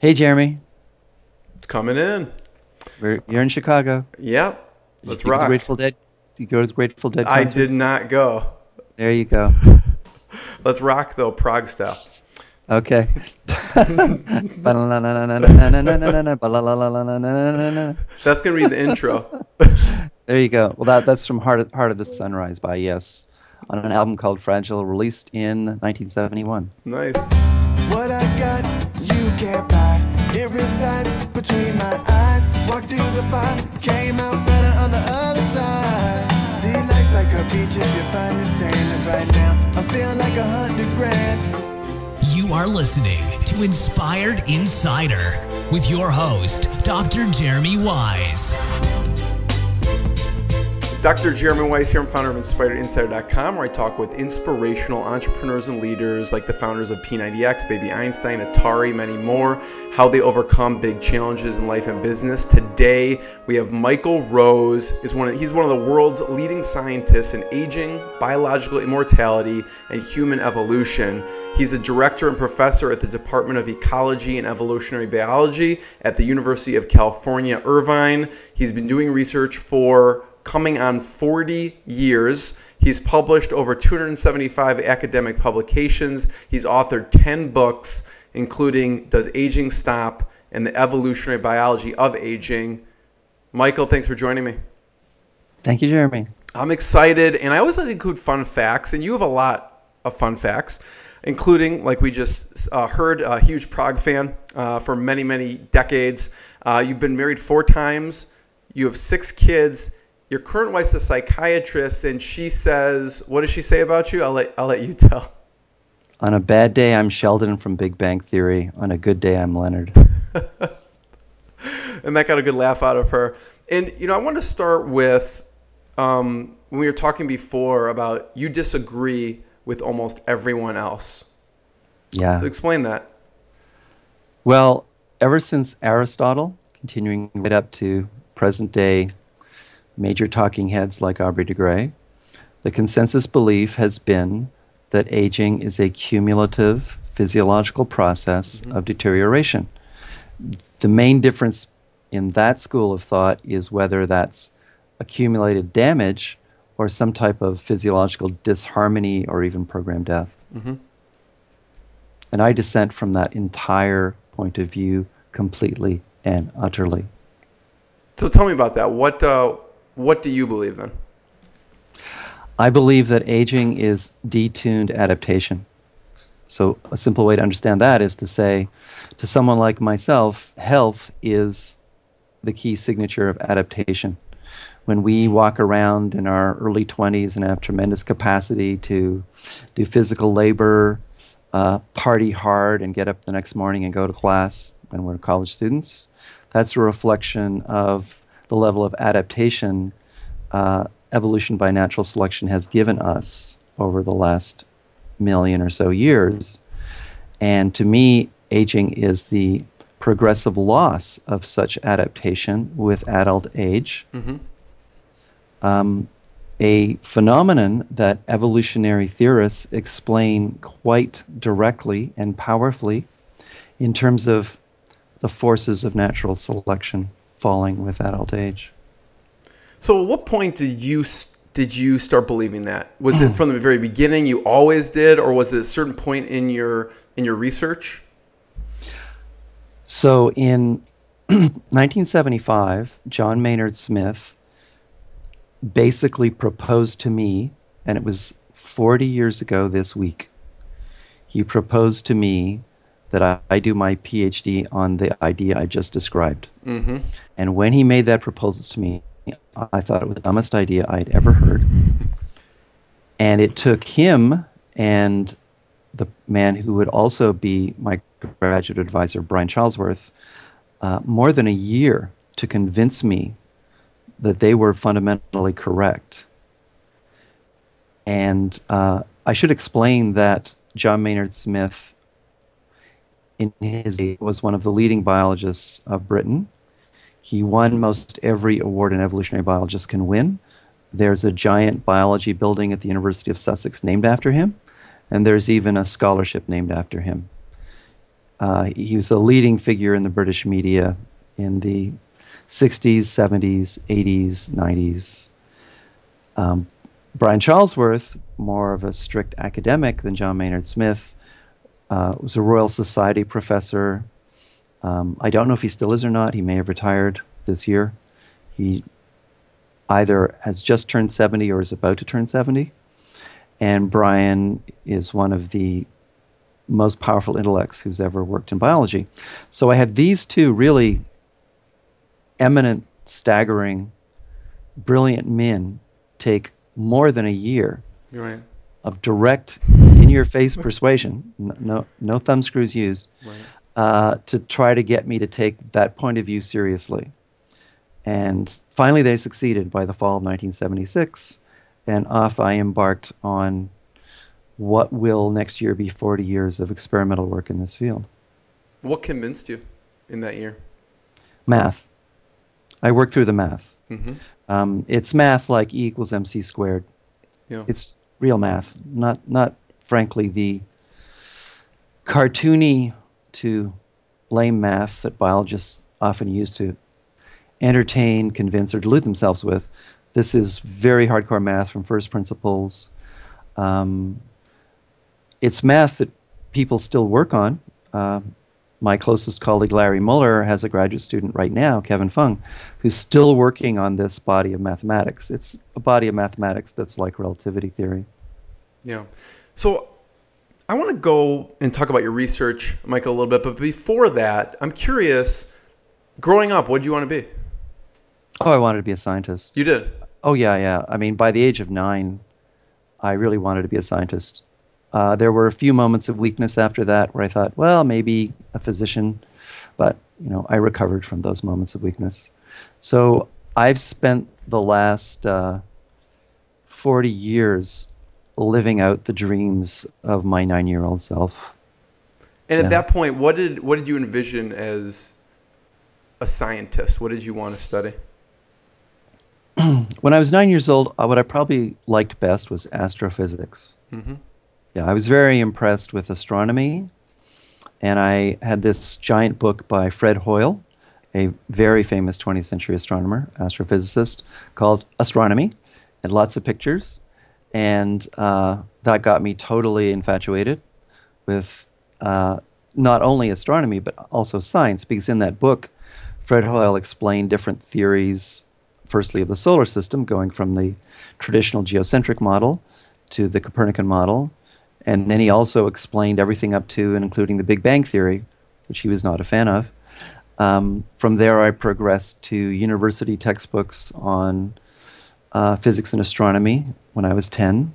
Hey, Jeremy. It's coming in. We're, you're in Chicago. Yep. Let's you rock. the Grateful Dead. You go to the Grateful Dead? I did not go. There you go. Let's rock though, prog style. Okay. That's gonna be the intro. there you go. Well, that that's from Heart of, Heart of the Sunrise by Yes, on an album called Fragile, released in 1971. Nice. What I got, you can't buy. It resides between my eyes. Walked through the fire, came out better on the other side. See, life's like a if you find the right now, I'm feeling like a hundred grand. You are listening to Inspired Insider with your host, Dr. Jeremy Weisz. Dr. Jeremy Weisz here. I'm founder of InspiredInsider.com, where I talk with inspirational entrepreneurs and leaders like the founders of P90X, Baby Einstein, Atari, many more, how they overcome big challenges in life and business. Today, we have Michael Rose. Is one of, he's one of the world's leading scientists in aging, biological immortality, and human evolution. He's a director and professor at the Department of Ecology and Evolutionary Biology at the University of California, Irvine. He's been doing research for coming on 40 years. He's published over 275 academic publications. He's authored 10 books, including Does Aging Stop and The Evolutionary Biology of Aging. Michael, thanks for joining me. Thank you, Jeremy. I'm excited, and I always like to include fun facts, and you have a lot of fun facts, including, like we just uh, heard, a huge prog fan uh, for many, many decades. Uh, you've been married four times, you have six kids. Your current wife's a psychiatrist, and she says, "What does she say about you?" I'll let I'll let you tell. On a bad day, I'm Sheldon from Big Bang Theory. On a good day, I'm Leonard. and that got a good laugh out of her. And you know, I want to start with um, when we were talking before about you disagree with almost everyone else. Yeah. So explain that. Well, ever since Aristotle, continuing right up to present day major talking heads like Aubrey de Grey, the consensus belief has been that aging is a cumulative physiological process of deterioration. The main difference in that school of thought is whether that's accumulated damage or some type of physiological disharmony or even programmed death. And I dissent from that entire point of view completely and utterly. So tell me about that. What uh, what do you believe then? I believe that aging is detuned adaptation. So, a simple way to understand that is to say to someone like myself, health is the key signature of adaptation. When we walk around in our early 20s and have tremendous capacity to do physical labor, uh, party hard, and get up the next morning and go to class when we're college students, that's a reflection of the level of adaptation uh, evolution by natural selection has given us over the last million or so years. And to me, aging is the progressive loss of such adaptation with adult age. Um, a phenomenon that evolutionary theorists explain quite directly and powerfully in terms of the forces of natural selection falling with adult age. So, at what point did you did you start believing that? Was it from the very beginning? You always did, or was it a certain point in your in your research? So in 1975, John Maynard Smith basically proposed to me, and it was 40 years ago this week. He proposed to me that I, I do my PhD on the idea I just described. Mm-hmm. And when he made that proposal to me, I thought it was the dumbest idea I'd ever heard. And it took him and the man who would also be my graduate advisor, Brian Charlesworth, uh, more than a year to convince me that they were fundamentally correct. And uh, I should explain that John Maynard Smith, in his was one of the leading biologists of Britain. He won most every award an evolutionary biologist can win. There's a giant biology building at the University of Sussex named after him, and there's even a scholarship named after him. Uh, he was a leading figure in the British media in the 60s, 70s, 80s, 90s. Um, Brian Charlesworth, more of a strict academic than John Maynard Smith, uh, was a Royal Society professor. Um, I don't know if he still is or not. He may have retired this year. He either has just turned 70 or is about to turn 70. And Brian is one of the most powerful intellects who's ever worked in biology. So I had these two really eminent, staggering, brilliant men take more than a year Right. of direct, in your face persuasion, no, no thumb screws used, Right. uh, to try to get me to take that point of view seriously. And finally, they succeeded by the fall of 1976, and off I embarked on what will next year be 40 years of experimental work in this field. What convinced you in that year? Math. I worked through the math. Mm-hmm. Um, it's math like E equals mc squared. Yeah. It's real math, not not frankly the cartoony to lame math that biologists often use to entertain, convince, or delude themselves with. This is very hardcore math from first principles. Um, it's math that people still work on. Uh, my closest colleague Larry Mueller has a graduate student right now, Kevin Fung, who's still working on this body of mathematics. It's a body of mathematics that's like relativity theory. Yeah. So I want to go and talk about your research, Michael, a little bit. But before that, I'm curious. Growing up, what did you want to be? Oh, I wanted to be a scientist. You did. Oh, yeah, yeah. I mean, by the age of nine, I really wanted to be a scientist. Uh, there were a few moments of weakness after that where I thought, well, maybe a physician, but you know, I recovered from those moments of weakness. So I've spent the last uh, 40 years living out the dreams of my nine-year-old self. And at Yeah. that point, what did what did you envision as a scientist? What did you want to study? When I was nine years old, uh, what I probably liked best was astrophysics. Mm-hmm. Yeah, I was very impressed with astronomy, and I had this giant book by Fred Hoyle, a very famous 20th century astronomer, astrophysicist, called Astronomy, and lots of pictures, and uh, that got me totally infatuated with uh, not only astronomy but also science, because in that book, Fred Hoyle explained different theories, firstly of the solar system, going from the traditional geocentric model to the Copernican model. And then he also explained everything up to and including the Big Bang Theory, which he was not a fan of. Um, from there, I progressed to university textbooks on uh, physics and astronomy when I was 10.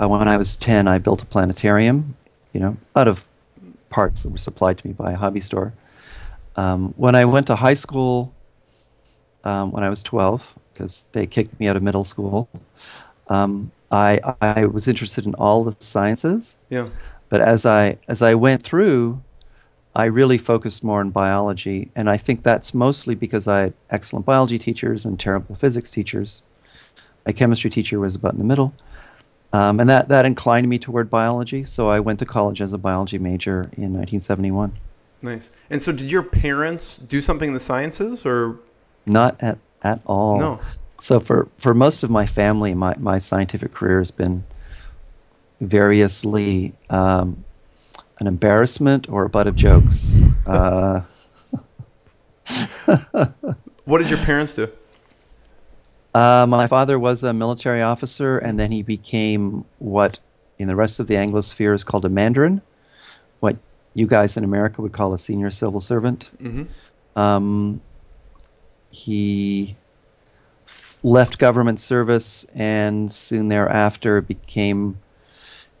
Uh, when I was 10, I built a planetarium, you know, out of parts that were supplied to me by a hobby store. Um, when I went to high school, um, when I was 12, because they kicked me out of middle school, um, I, I was interested in all the sciences. Yeah. But as I as I went through, I really focused more on biology, and I think that's mostly because I had excellent biology teachers and terrible physics teachers. My chemistry teacher was about in the middle, um, and that that inclined me toward biology. So I went to college as a biology major in 1971. Nice. And so, did your parents do something in the sciences, or Not at at all. No. So for for most of my family, my my scientific career has been variously um, an embarrassment or a butt of jokes. Uh, what did your parents do? Uh, my father was a military officer, and then he became what in the rest of the Anglosphere is called a mandarin, what you guys in America would call a senior civil servant. Mm-hmm. Um, he left government service and soon thereafter became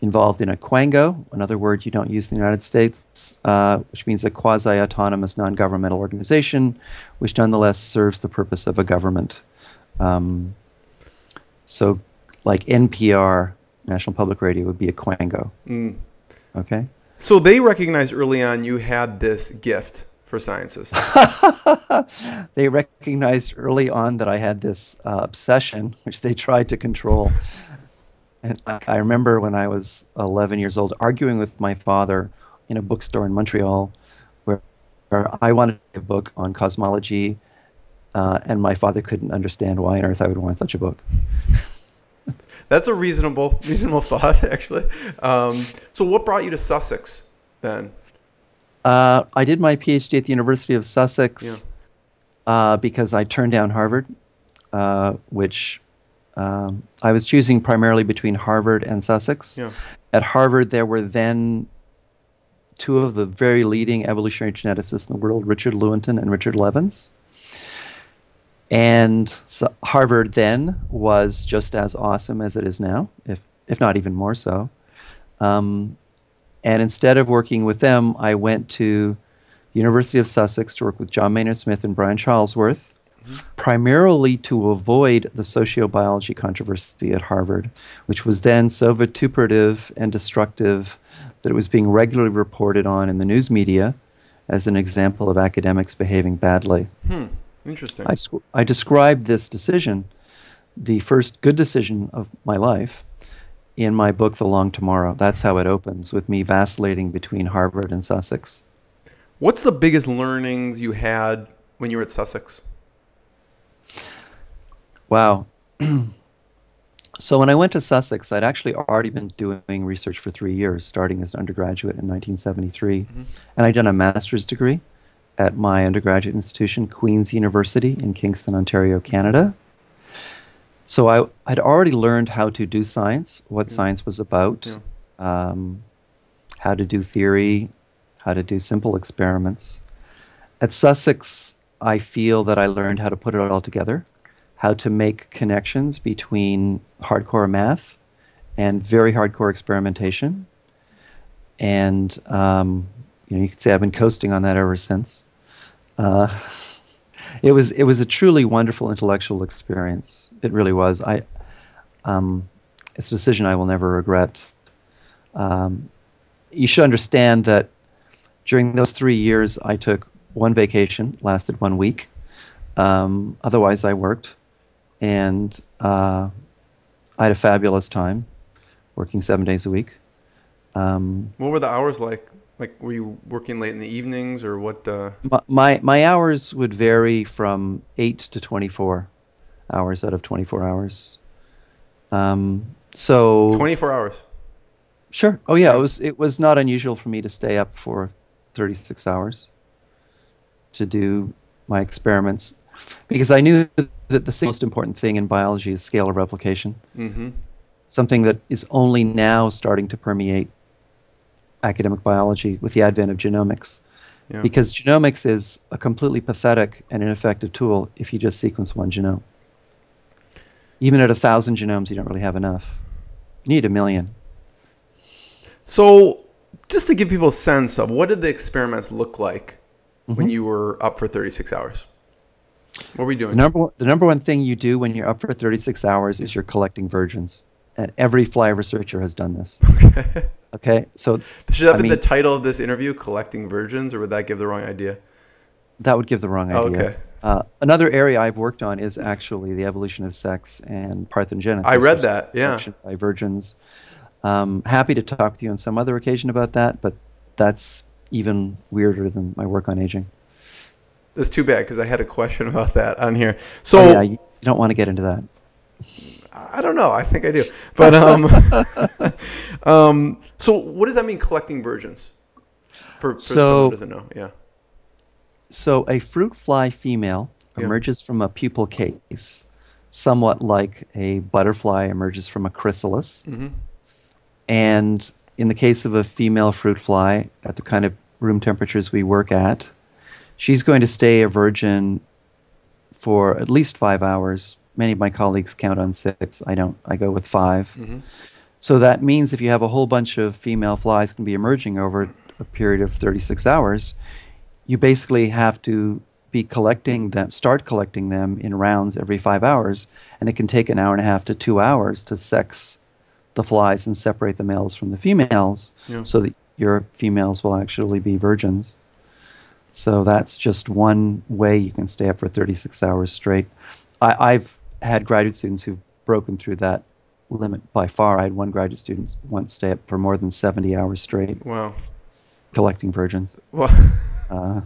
involved in a Quango, another word you don't use in the United States, uh, which means a quasi autonomous non governmental organization, which nonetheless serves the purpose of a government. Um, so, like NPR, National Public Radio, would be a Quango. Mm. Okay? So they recognized early on you had this gift for sciences. they recognized early on that I had this uh, obsession, which they tried to control. And I, I remember when I was 11 years old arguing with my father in a bookstore in Montreal where, where I wanted a book on cosmology, uh, and my father couldn't understand why on earth I would want such a book. That's a reasonable reasonable thought, actually. Um, so, what brought you to Sussex then? Uh, I did my PhD at the University of Sussex uh, because I turned down Harvard, uh, which um, I was choosing primarily between Harvard and Sussex. Yeah. At Harvard, there were then two of the very leading evolutionary geneticists in the world, Richard Lewontin and Richard Levins. And so Harvard then was just as awesome as it is now, if, if not even more so. Um, and instead of working with them, I went to the University of Sussex to work with John Maynard Smith and Brian Charlesworth, primarily to avoid the sociobiology controversy at Harvard, which was then so vituperative and destructive that it was being regularly reported on in the news media as an example of academics behaving badly. Hmm. Interesting. I, I described this decision, the first good decision of my life, in my book, The Long Tomorrow. That's how it opens, with me vacillating between Harvard and Sussex. What's the biggest learnings you had when you were at Sussex? Wow. so when I went to Sussex, I'd actually already been doing research for three years, starting as an undergraduate in 1973. Mm-hmm. And I'd done a master's degree at my undergraduate institution, Queen's University in Kingston, Ontario, Canada. So I had already learned how to do science, what science was about, Yeah. um, how to do theory, how to do simple experiments. At Sussex, I feel that I learned how to put it all together, how to make connections between hardcore math and very hardcore experimentation. And um, you know, you could say I've been coasting on that ever since. Uh, it was it was a truly wonderful intellectual experience. It really was. I um, it's a decision I will never regret. Um, you should understand that during those three years, I took one vacation, lasted one week. Um, otherwise, I worked, and uh, I had a fabulous time, working seven days a week. Um, What were the hours like? Like, were you working late in the evenings or what? Uh, my, my my hours would vary from eight to twenty four hours out of twenty four hours. Um, so 24 hours. Sure. Oh yeah, it was it was not unusual for me to stay up for 36 hours to do my experiments because I knew that the single most important thing in biology is scale of replication. Mm-hmm. Something that is only now starting to permeate academic biology with the advent of genomics. Yeah. Because genomics is a completely pathetic and ineffective tool if you just sequence one genome. Even at a thousand genomes, you don't really have enough. You need a million. So, just to give people a sense of what did the experiments look like Mm-hmm. when you were up for 36 hours? What were you doing? The number one, the number one thing you do when you're up for 36 hours is you're collecting virgins, and every fly researcher has done this. Okay. Okay, so Should that I be the title of this interview, Collecting Virgins, or would that give the wrong idea? that would give the wrong Oh, idea. okay. Uh, another area I've worked on is actually the evolution of sex and parthenogenesis. I read that, yeah. By virgins. Um, happy to talk with you on some other occasion about that, but that's even weirder than my work on aging. That's too bad because I had a question about that on here. So, oh, yeah, you don't want to get into that. I don't know. I think I do. But, um, um, so what does that mean, collecting virgins? For, for someone So- who doesn't know. Yeah. So a fruit fly female Yeah. emerges from a pupal case, somewhat like a butterfly emerges from a chrysalis. Mm-hmm. And in the case of a female fruit fly, at the kind of room temperatures we work at, she's going to stay a virgin for at least five hours. Many of my colleagues count on six. I don't. I go with 5 Mm-hmm. So that means if you have a whole bunch of female flies can be emerging over a period of 36 hours, you basically have to be collecting them, start collecting them in rounds every five hours, and it can take an hour and a half to two hours to sex the flies and separate the males from the females, Yeah. so that your females will actually be virgins. So that's just one way you can stay up for 36 hours straight. I, I've had graduate students who've broken through that limit by far. I had one graduate student once stay up for more than 70 hours straight. Wow. collecting virgins. Well, Uh,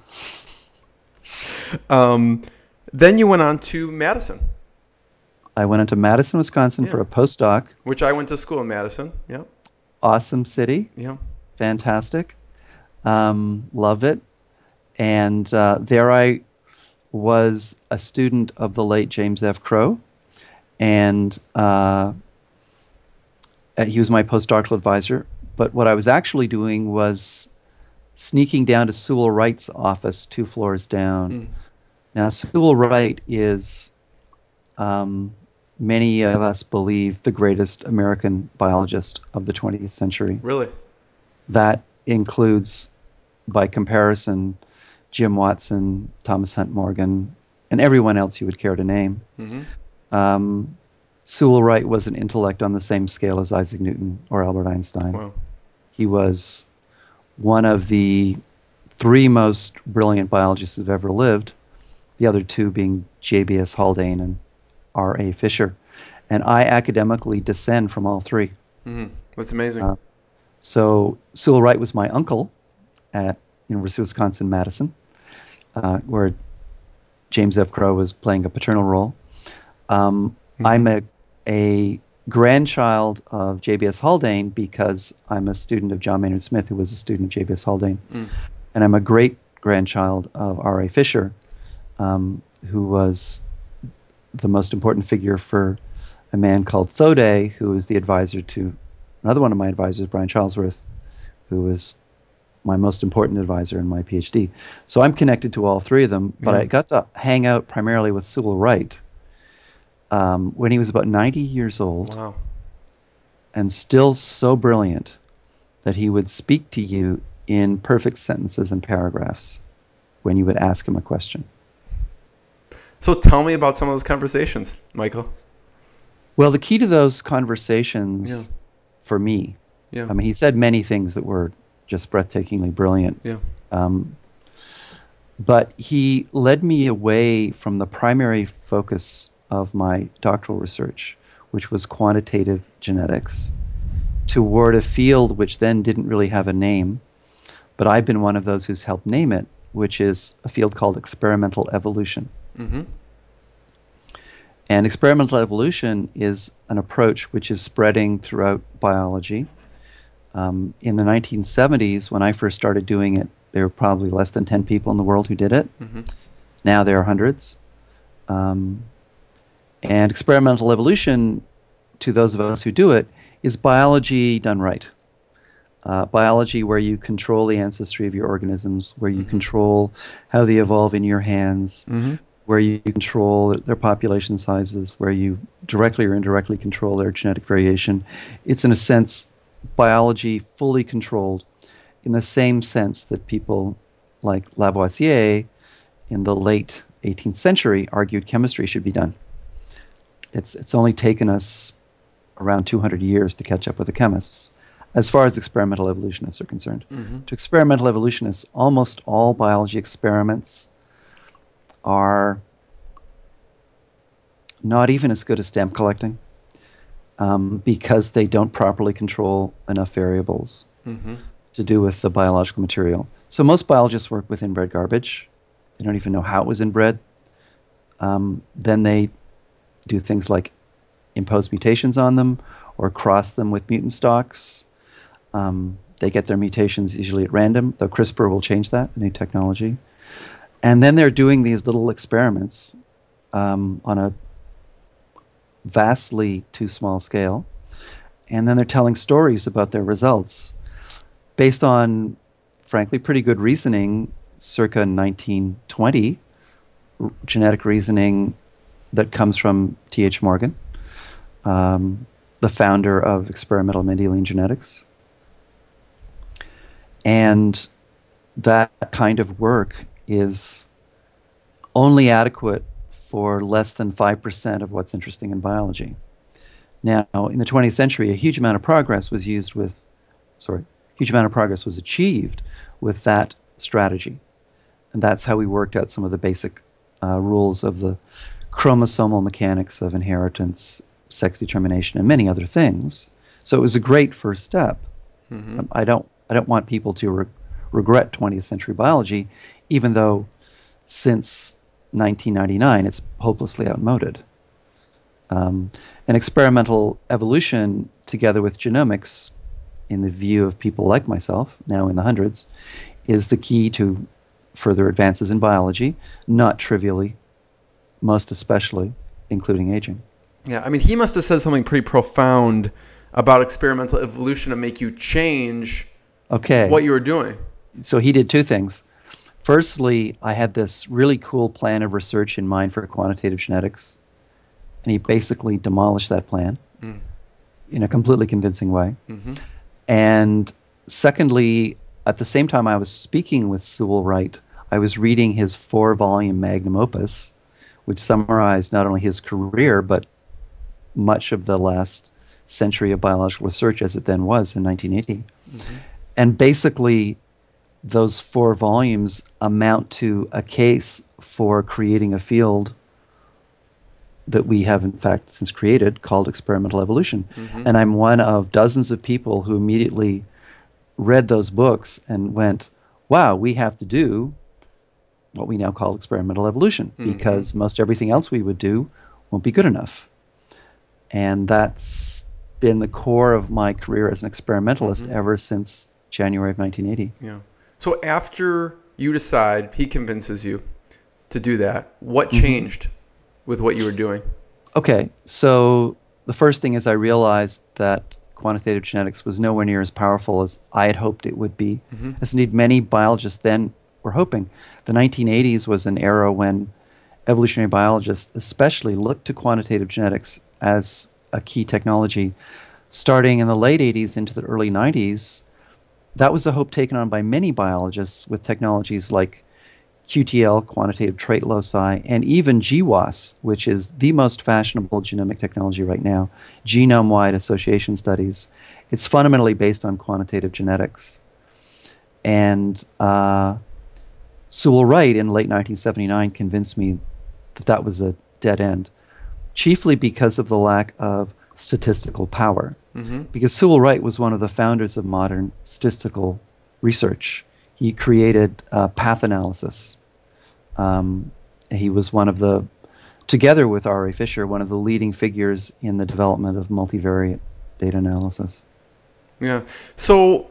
um, then you went on to Madison, I went into Madison, Wisconsin for a postdoc. which I went to school in Madison. Yeah, Awesome city, yeah. fantastic. Um, loved it. And uh, there I was a student of the late James F. Crow. And uh, uh, he was my postdoctoral advisor. But what I was actually doing was sneaking down to Sewell Wright's office two floors down. Mm. Now, Sewell Wright is, um, many of us believe, the greatest American biologist of the 20th century. Really? That includes, by comparison, Jim Watson, Thomas Hunt Morgan, and everyone else you would care to name. hmm Um, Sewell Wright was an intellect on the same scale as Isaac Newton or Albert Einstein. Wow. He was one of the three most brilliant biologists who've ever lived, the other two being J.B.S. Haldane and R.A. Fisher. And I academically descend from all three. hmm That's amazing. Uh, So Sewell Wright was my uncle at University of Wisconsin Madison, uh, where James F. Crow was playing a paternal role. Um, I'm a, a grandchild of J.B.S. Haldane because I'm a student of John Maynard Smith, who was a student of J.B.S. Haldane. Mm. And I'm a great grandchild of R.A. Fisher, um, who was the most important figure for a man called Thoday, who was the advisor to another one of my advisors, Brian Charlesworth, who was my most important advisor in my PhD. So I'm connected to all three of them, but Yeah. I got to hang out primarily with Sewell Wright um, when he was about 90 years old Wow. and still so brilliant that he would speak to you in perfect sentences and paragraphs when you would ask him a question. So tell me about some of those conversations, Michael. Well, the key to those conversations Yeah. for me, Yeah. I mean, he said many things that were just breathtakingly brilliant. yeah. Um, but he led me away from the primary focus of my doctoral research, which was quantitative genetics, toward a field which then didn't really have a name, but I've been one of those who's helped name it, which is a field called experimental evolution. hmm And experimental evolution is an approach which is spreading throughout biology. Um, in the 1970s, when I first started doing it, there were probably less than 10 people in the world who did it. hmm Now there are hundreds. Um, and experimental evolution, to those of us who do it, is biology done right. Uh, biology where you control the ancestry of your organisms, where you control how they evolve in your hands, hmm where you control their population sizes, where you directly or indirectly control their genetic variation. It's, in a sense, biology fully controlled in the same sense that people like Lavoisier in the late 18th century argued chemistry should be done. It's, it's only taken us around 200 years to catch up with the chemists as far as experimental evolutionists are concerned. hmm To experimental evolutionists, almost all biology experiments are not even as good as stamp collecting um, because they don't properly control enough variables hmm to do with the biological material. So most biologists work with inbred garbage. They don't even know how it was inbred. Um, then they do things like impose mutations on them or cross them with mutant stocks. Um, they get their mutations usually at random, though CRISPR will change that, new technology. And then they're doing these little experiments um, on a vastly too small scale. And then they're telling stories about their results based on, frankly, pretty good reasoning circa 1920, r- genetic reasoning that comes from T.H. Morgan, um, the founder of experimental Mendelian genetics. And that kind of work is only adequate for less than 5% of what's interesting in biology. Now, in the 20th century, a huge amount of progress was used with, sorry, huge amount of progress was achieved with that strategy. And that's how we worked out some of the basic uh, rules of the chromosomal mechanics of inheritance, sex determination, and many other things. So it was a great first step. hmm Um, I don't, I don't want people to re- regret 20th century biology, even though since 1999 it's hopelessly outmoded. Um, and experimental evolution, together with genomics, in the view of people like myself, now in the hundreds, is the key to further advances in biology, not trivially, most especially, including aging. Yeah, I mean, he must have said something pretty profound about experimental evolution to make you change Okay. what you were doing. so he did two things. Firstly, I had this really cool plan of research in mind for quantitative genetics, and he basically demolished that plan mm. in a completely convincing way. Mm-hmm. And secondly, at the same time I was speaking with Sewell Wright, I was reading his four volume magnum opus, which summarized not only his career, but much of the last century of biological research as it then was in 1980. Mm-hmm. And basically, those four volumes amount to a case for creating a field that we have in fact since created called experimental evolution. Mm-hmm. And i'm one of dozens of people who immediately read those books and went wow we have to do what we now call experimental evolution mm-hmm. because most everything else we would do won't be good enough. And that's been the core of my career as an experimentalist mm-hmm. ever since january of 1980 Yeah. So after you decide, he convinces you to do that. What Mm-hmm. changed with what you were doing? Okay, so the first thing is I realized that quantitative genetics was nowhere near as powerful as I had hoped it would be, as indeed many biologists then were hoping. The 1980s was an era when evolutionary biologists, especially, looked to quantitative genetics as a key technology. Starting in the late 80s into the early 90s, that was a hope taken on by many biologists with technologies like QTL, quantitative trait loci, and even GWAS, which is the most fashionable genomic technology right now, genome wide association studies. It's fundamentally based on quantitative genetics. And uh, Sewell Wright in late 1979 convinced me that that was a dead end, chiefly because of the lack of statistical power. Because Sewell Wright was one of the founders of modern statistical research. He created uh, path analysis. Um, he was one of the, together with R.A. Fisher, one of the leading figures in the development of multivariate data analysis. Yeah. So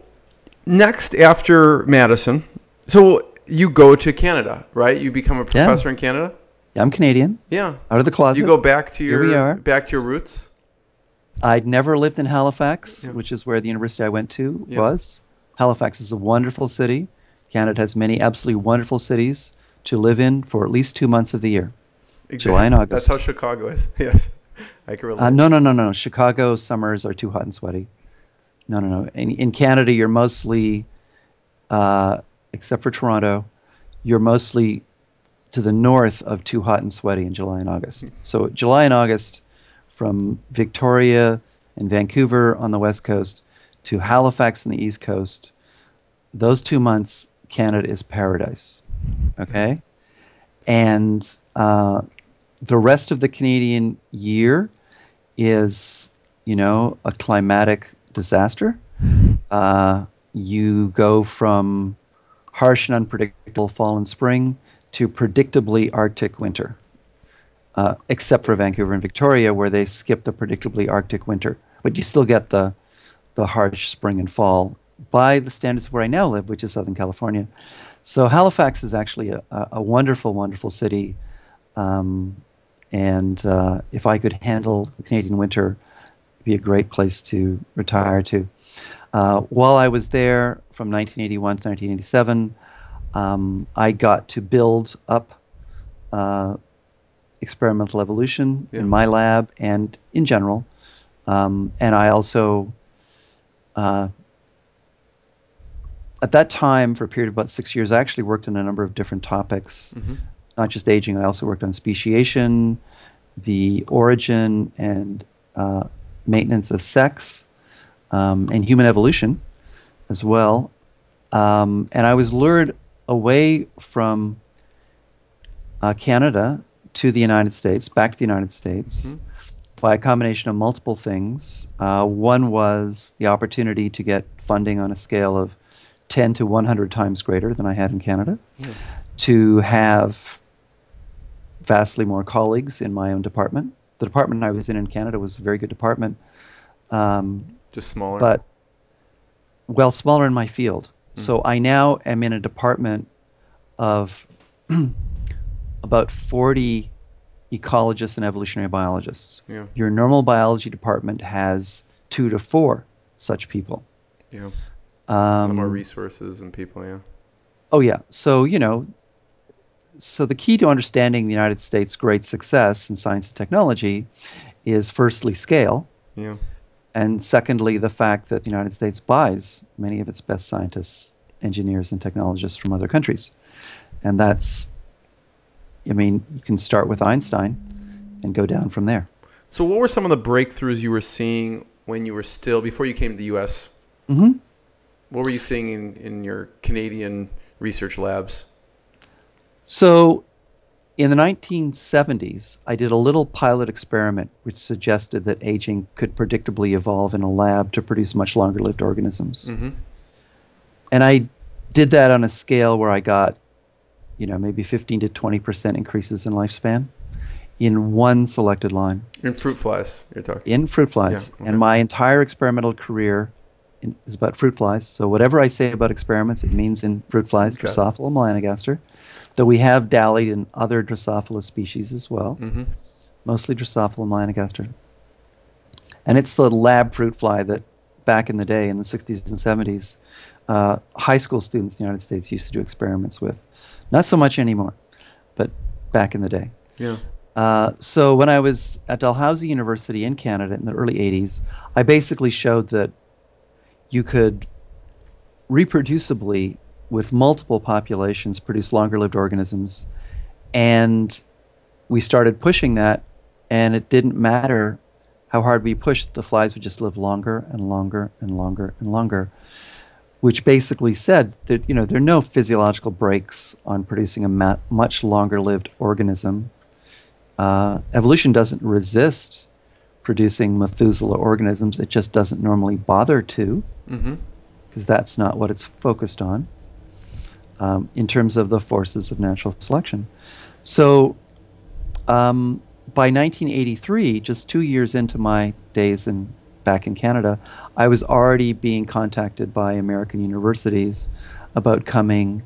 next after Madison, so you go to Canada, right? You become a Yeah. professor in Canada? Yeah, I'm Canadian, Yeah. out of the closet. You go back to Here we your are. back to your roots? I'd never lived in Halifax, Yeah. which is where the university I went to Yeah. was. Halifax is a wonderful city. Canada has many absolutely wonderful cities to live in for at least two months of the year. July and August. That's how Chicago is. Yes. I can relate. Uh, no, no, no, no. Chicago summers are too hot and sweaty. No, no, no. In, in Canada, you're mostly, uh, except for Toronto, you're mostly to the north of too hot and sweaty in July and August. So July and August, from Victoria and Vancouver on the west coast to Halifax on the east coast, those two months, Canada is paradise. Okay, and uh, the rest of the Canadian year is, you know, a climatic disaster. Uh, you go from harsh and unpredictable fall and spring to predictably Arctic winter, uh, except for Vancouver and Victoria, where they skip the predictably Arctic winter. But you still get the, the harsh spring and fall by the standards of where I now live, which is Southern California. So Halifax is actually a, a, wonderful, wonderful city. Um, and uh, if I could handle the Canadian winter, it'd be a great place to retire to. Uh, while I was there from 1981 to 1987, um, I got to build up uh, experimental evolution Yeah. in my lab and in general. Um, and I also, uh, at that time, for a period of about six years, I actually worked on a number of different topics, not just aging. I also worked on speciation, the origin and uh, maintenance of sex, um, and human evolution as well. Um, and I was lured away from uh, Canada to the United States, back to the United States, by a combination of multiple things. Uh, one was the opportunity to get funding on a scale of 10 to 100 times greater than I had in Canada, to have vastly more colleagues in my own department. The department I was in in Canada was a very good department, um, Just smaller. but well, smaller in my field. So I now am in a department of about 40 ecologists and evolutionary biologists. Yeah. Your normal biology department has two to four such people. yeah. Um, more resources and people. Yeah. Oh yeah. So you know, so the key to understanding the United States' great success in science and technology is firstly scale, Yeah. and secondly the fact that the United States buys many of its best scientists, engineers, and technologists from other countries, and that's. I mean, you can start with Einstein, and go down from there. So, what were some of the breakthroughs you were seeing when you were still before you came to the U.S.? hmm What were you seeing in, in your Canadian research labs? So, in the 1970s, I did a little pilot experiment which suggested that aging could predictably evolve in a lab to produce much longer lived organisms. Mm-hmm. And I did that on a scale where I got, you know, maybe 15 to 20% increases in lifespan in one selected line In fruit flies, you're talking. in fruit flies. Yeah, okay. And my entire experimental career in, is about fruit flies. So whatever I say about experiments, it means in fruit flies, Okay. Drosophila melanogaster. Though we have dallied in other Drosophila species as well, Mm-hmm. mostly Drosophila melanogaster. And it's the lab fruit fly that back in the day, in the 60s and 70s, uh, high school students in the United States used to do experiments with. Not so much anymore, but back in the day. Yeah. Uh, so when I was at Dalhousie University in Canada in the early 80s, I basically showed that you could reproducibly, with multiple populations, produce longer lived organisms. And we started pushing that, and it didn't matter how hard we pushed, the flies would just live longer and longer and longer and longer. Which basically said that you know there are no physiological brakes on producing a ma- much longer lived organism uh, evolution doesn't resist producing Methuselah organisms. It just doesn't normally bother to, Mm-hmm. because that's not what it's focused on um, in terms of the forces of natural selection. So um, by 1983, just two years into my days in, back in Canada, I was already being contacted by American universities about coming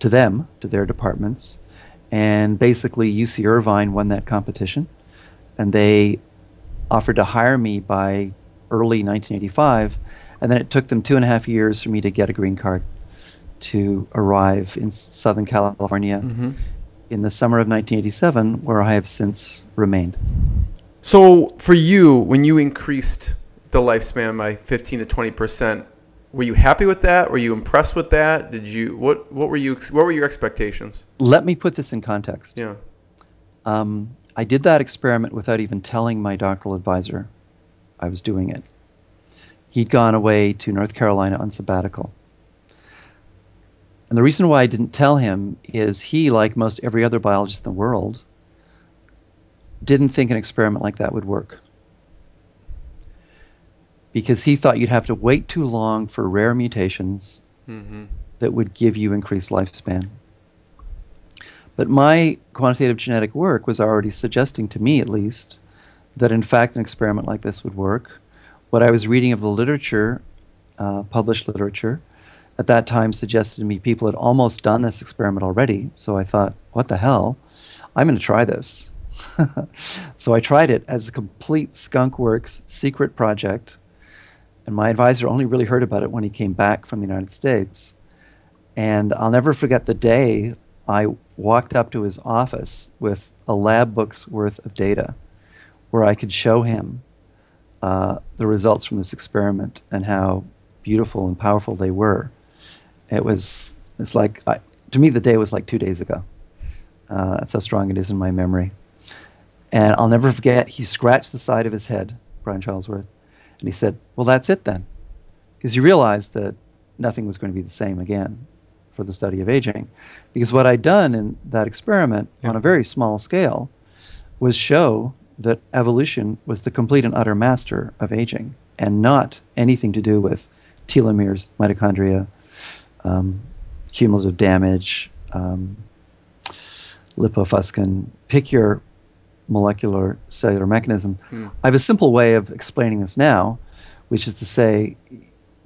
to them, to their departments. And basically, UC Irvine won that competition. And they offered to hire me by early 1985. And then it took them two and a half years for me to get a green card to arrive in Southern California Mm-hmm. in the summer of 1987, where I have since remained. So, for you, when you increased the lifespan by 15 to 20 percent, were you happy with that? Were you impressed with that? Did you what what were you what were your expectations? Let me put this in context. Yeah. Um, I did that experiment without even telling my doctoral advisor I was doing it. He'd gone away to North Carolina on sabbatical. And the reason why I didn't tell him is he, like most every other biologist in the world, didn't think an experiment like that would work. Because he thought you'd have to wait too long for rare mutations Mm-hmm. that would give you increased lifespan. But my quantitative genetic work was already suggesting to me, at least, that in fact an experiment like this would work. What I was reading of the literature, uh, published literature, at that time suggested to me people had almost done this experiment already. So I thought, what the hell? I'm going to try this. so I tried it as a complete skunkworks secret project. And my advisor only really heard about it when he came back from the United States. And I'll never forget the day I walked up to his office with a lab book's worth of data where I could show him uh, the results from this experiment and how beautiful and powerful they were. It was, it's like, I, to me, the day was like two days ago. Uh, that's how strong it is in my memory. And I'll never forget, he scratched the side of his head, Brian Charlesworth, and he said, Well, that's it then. Because he realized that nothing was going to be the same again for the study of aging. Because what I'd done in that experiment on a very small scale was show that evolution was the complete and utter master of aging and not anything to do with telomeres, mitochondria, um, cumulative damage, um, lipofuscin. Pick your molecular cellular mechanism. I have a simple way of explaining this now, which is to say,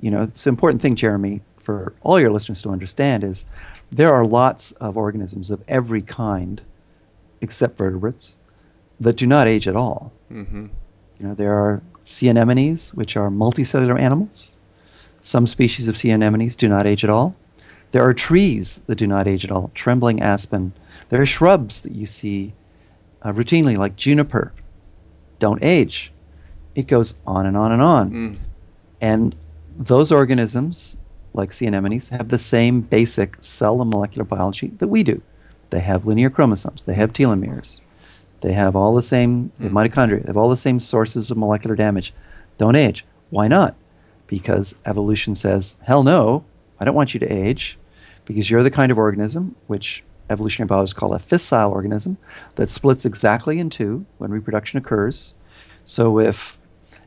you know, it's an important thing, Jeremy, for all your listeners to understand is there are lots of organisms of every kind, except vertebrates, that do not age at all. Mm-hmm. You know, there are sea anemones, which are multicellular animals. Some species of sea anemones do not age at all. There are trees that do not age at all, trembling aspen. There are shrubs that you see uh, routinely, like juniper, don't age. It goes on and on and on. Mm. And those organisms, like sea anemones, have the same basic cell and molecular biology that we do. They have linear chromosomes, they have telomeres, they have all the same have mitochondria, they have all the same sources of molecular damage. Don't age. Why not? Because evolution says, hell no, I don't want you to age because you're the kind of organism which evolutionary biologists call a fissile organism that splits exactly in two when reproduction occurs. So if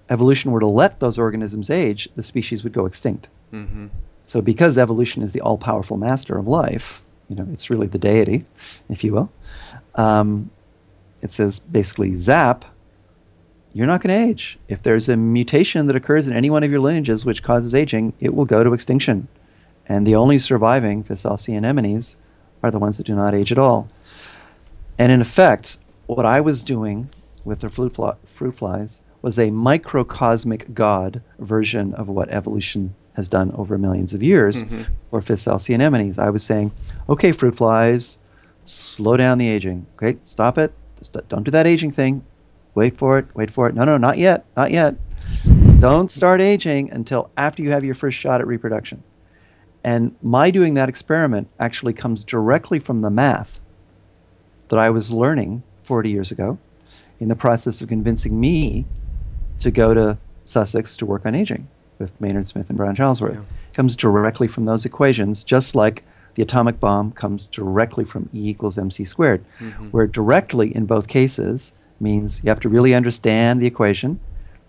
evolution were to let those organisms age, the species would go extinct. Mm-hmm. So because evolution is the all-powerful master of life, you know, it's really the deity, if you will. Um, it says basically, zap, you're not going to age. If there's a mutation that occurs in any one of your lineages which causes aging, it will go to extinction. And the only surviving fissile sea anemones are the ones that do not age at all. And in effect, what I was doing with the fruit, fly, fruit flies was a microcosmic god version of what evolution has done over millions of years mm-hmm. for fissile sea anemones. I was saying, okay, fruit flies, slow down the aging. Okay, stop it. Just don't do that aging thing. Wait for it. Wait for it. No, no, not yet. Not yet. Don't start aging until after you have your first shot at reproduction. And my doing that experiment actually comes directly from the math that I was learning 40 years ago in the process of convincing me to go to Sussex to work on aging with Maynard Smith and Brian Charlesworth. Yeah. Comes directly from those equations, just like the atomic bomb comes directly from E equals mc squared, mm-hmm. where directly in both cases means you have to really understand the equation,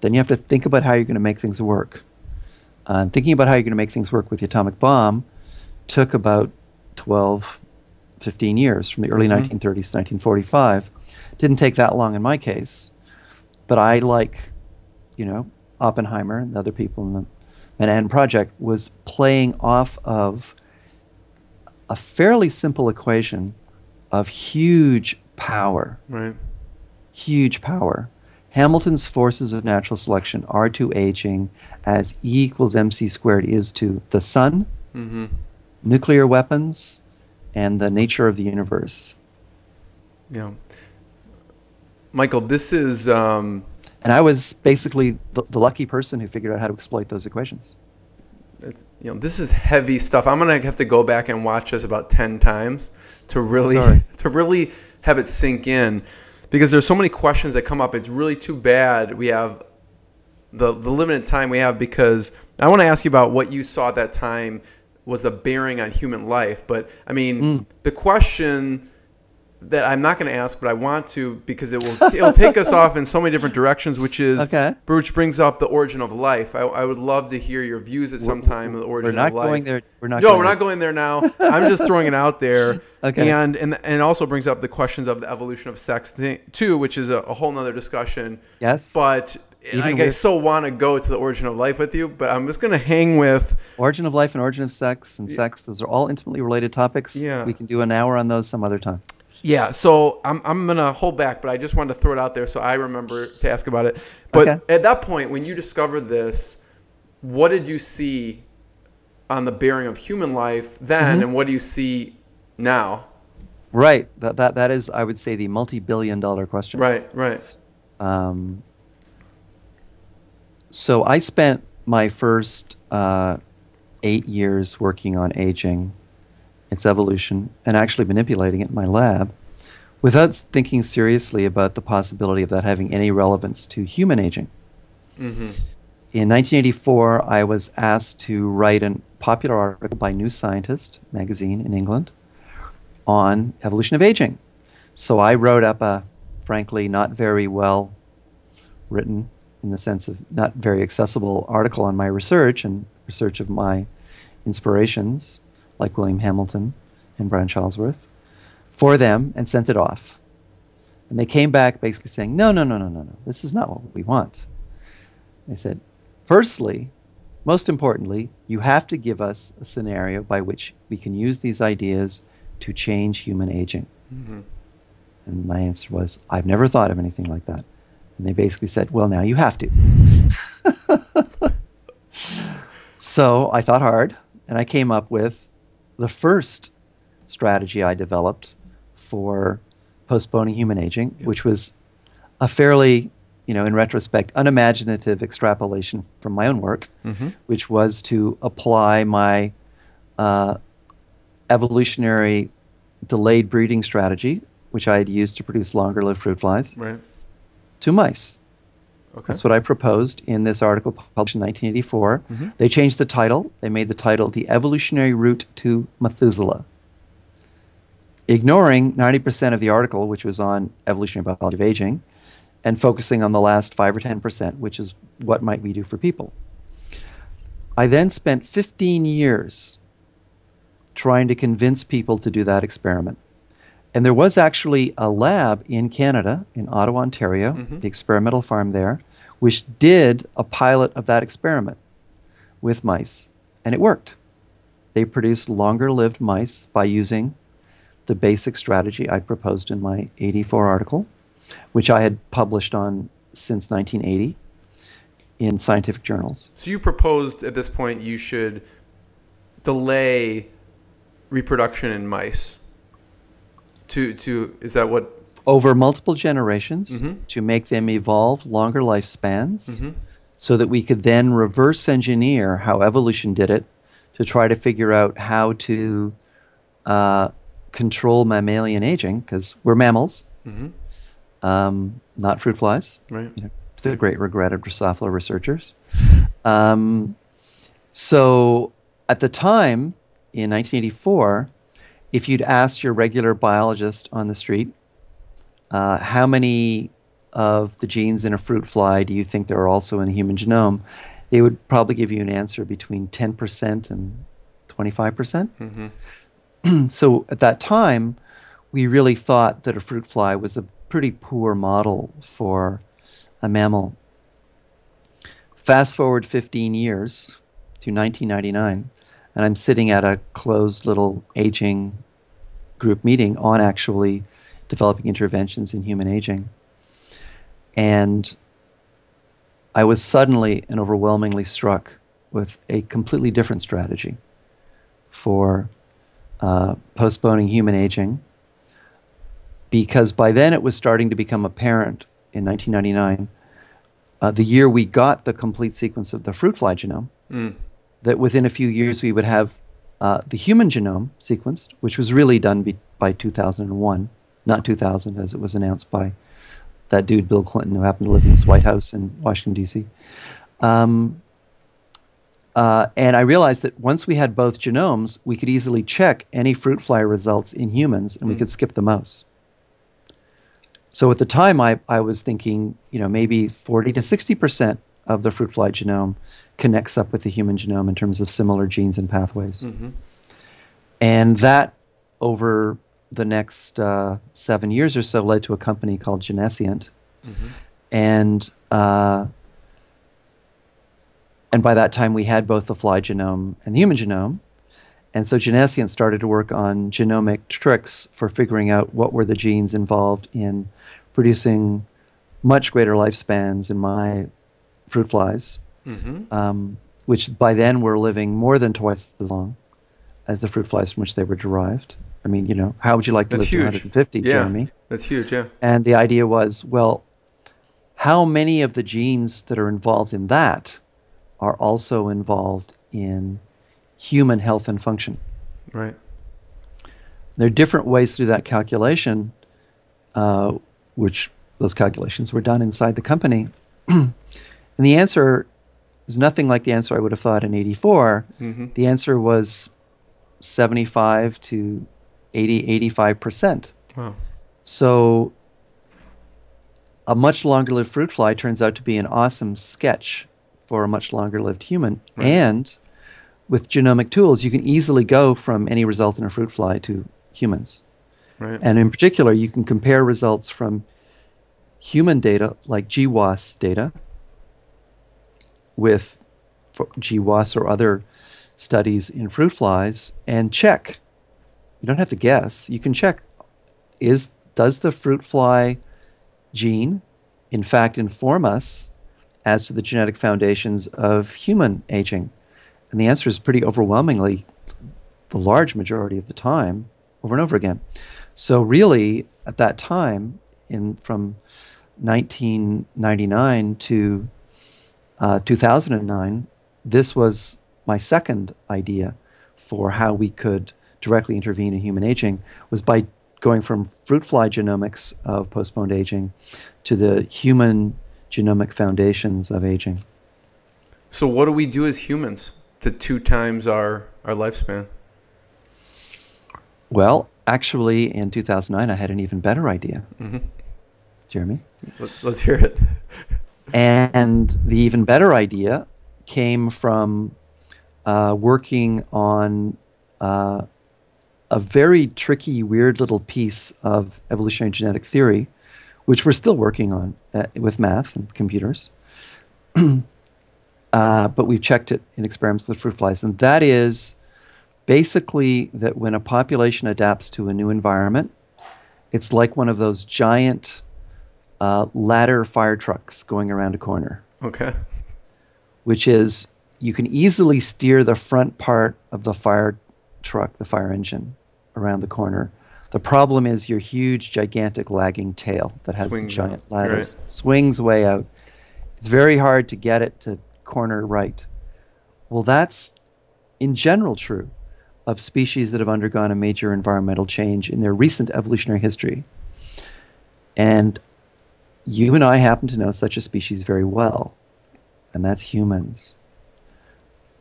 then you have to think about how you're going to make things work. Uh, and thinking about how you're going to make things work with the atomic bomb took about 12, 15 years from the early 1930s to 1945. Didn't take that long in my case, but I, like, you know, Oppenheimer and the other people in the Manhattan Project, was playing off of a fairly simple equation of huge power Right. huge power. Hamilton's forces of natural selection are to aging as E equals mc squared is to the sun, Mm-hmm. nuclear weapons, and the nature of the universe. Yeah. Michael, this is um, And I was basically the, the lucky person who figured out how to exploit those equations. you know this is heavy stuff. I'm gonna have to go back and watch this about ten times to really to really have it sink in, because there's so many questions that come up. It's really too bad we have the the limited time we have because I want to ask you about what you saw at that time was the bearing on human life. But I mean, Mm. the question that I'm not going to ask, but I want to because it will it'll take us off in so many different directions, which is Okay. which brings up the origin of life. I, I would love to hear your views at some time of the origin We're not of life. going there. We're not. no, we're not going there now. I'm just throwing it out there. Okay. And and and it also brings up the questions of the evolution of sex thing, too, which is a, a whole nother discussion. Yes. But like, I so want to go to the origin of life with you, but I'm just going to hang with. Origin of life and origin of sex and sex, those are all intimately related topics. Yeah. We can do an hour on those some other time. Yeah, so I'm, I'm going to hold back, but I just wanted to throw it out there so I remember to ask about it. But Okay. at that point, when you discovered this, what did you see on the bearing of human life then, Mm-hmm. and what do you see now? Right. That, that, that is, I would say, the multi billion dollar question. Right, right. Um, so I spent my first uh, eight years working on aging, its evolution, and actually manipulating it in my lab without thinking seriously about the possibility of that having any relevance to human aging. Mm-hmm. In 1984, I was asked to write a popular article by New Scientist magazine in England on evolution of aging. So I wrote up a, frankly, not very well written, in the sense of not very accessible article on my research and research of my inspirations. Like William Hamilton and Brian Charlesworth, for them and sent it off. And they came back basically saying, no, no, no, no, no, no, this is not what we want. They said, firstly, most importantly, you have to give us a scenario by which we can use these ideas to change human aging. Mm-hmm. And my answer was, I've never thought of anything like that. And they basically said, well, now you have to. so I thought hard and I came up with the first strategy I developed for postponing human aging, which was a fairly, you know, in retrospect, unimaginative extrapolation from my own work, which was to apply my uh, evolutionary delayed breeding strategy, which I had used to produce longer lived fruit flies, Right. to mice. Okay. That's what I proposed in this article published in 1984. Mm-hmm. They changed the title. They made the title The Evolutionary Route to Methuselah. Ignoring 90% of the article, which was on evolutionary biology of aging, and focusing on the last 5 or 10%, which is what might we do for people. I then spent 15 years trying to convince people to do that experiment. And there was actually a lab in Canada, in Ottawa, Ontario, mm-hmm. the experimental farm there, which did a pilot of that experiment with mice. And it worked. They produced longer lived mice by using the basic strategy I proposed in my 84 article, which I had published on since 1980 in scientific journals. So you proposed at this point you should delay reproduction in mice. To to is that what? over multiple generations Mhm. to make them evolve longer lifespans Mhm. so that we could then reverse engineer how evolution did it to try to figure out how to uh, control mammalian aging because we're mammals, Mhm. um, not fruit flies. Right. You know, to the great regret of Drosophila researchers. Um, so at the time, in 1984, if you'd asked your regular biologist on the street, uh, how many of the genes in a fruit fly do you think there are also in the human genome? They would probably give you an answer between 10% and 25%. so at that time, we really thought that a fruit fly was a pretty poor model for a mammal. Fast forward 15 years to 1999, and I'm sitting at a closed little aging group meeting on actually developing interventions in human aging. And I was suddenly and overwhelmingly struck with a completely different strategy for uh, postponing human aging because by then it was starting to become apparent in 1999, uh, the year we got the complete sequence of the fruit fly genome, Mm. That within a few years we would have uh, the human genome sequenced, which was really done be- by 2001, not 2000 as it was announced by that dude Bill Clinton who happened to live in this White House in Washington D.C. Um, uh, and I realized that once we had both genomes, we could easily check any fruit fly results in humans, and we could skip the mouse. So at the time, I, I was thinking, you know, maybe 40 to 60 percent of the fruit fly genome connects up with the human genome in terms of similar genes and pathways. And that, over the next uh, seven years or so, led to a company called Genescient. And uh, and by that time, we had both the fly genome and the human genome. And so Genescient started to work on genomic tricks for figuring out what were the genes involved in producing much greater lifespans in my fruit flies, Mm-hmm. um, which by then were living more than twice as long as the fruit flies from which they were derived. I mean, you know, how would you like to That's live huge. 150, Yeah. Jeremy? That's huge. Yeah. And the idea was, well, how many of the genes that are involved in that are also involved in human health and function? Right. There are different ways through that calculation, uh, which those calculations were done inside the company. and the answer is nothing like the answer I would have thought in 84. Mhm. The answer was 75 to 80, 85%. Wow. So a much longer lived fruit fly turns out to be an awesome sketch for a much longer lived human. And with genomic tools, you can easily go from any result in a fruit fly to humans. Right. And in particular, you can compare results from human data, like GWAS data, with GWAS or other studies in fruit flies, and check. You don't have to guess. You can check: is does the fruit fly gene, in fact, inform us as to the genetic foundations of human aging? And the answer is pretty overwhelmingly, the large majority of the time, over and over again. So really, at that time, in from 1999 to uh, 2009, this was my second idea for how we could directly intervene in human aging was by going from fruit fly genomics of postponed aging to the human genomic foundations of aging. So what do we do as humans to two times our our lifespan? Well, actually, in 2009, I had an even better idea. Jeremy? Let, let's hear it. And the even better idea came from uh, working on uh, a very tricky, weird little piece of evolutionary genetic theory, which we're still working on uh, with math and computers. uh, but we've checked it in experiments with fruit flies, and that is basically that when a population adapts to a new environment, it's like one of those giant uh, ladder fire trucks going around a corner Okay. which is you can easily steer the front part of the fire truck, the fire engine, around the corner. The problem is your huge, gigantic lagging tail that has Swings the out, giant ladders. right. Swings way out. It's very hard to get it to corner right. Well, that's in general true of species that have undergone a major environmental change in their recent evolutionary history. And you and I happen to know such a species very well, and that's humans.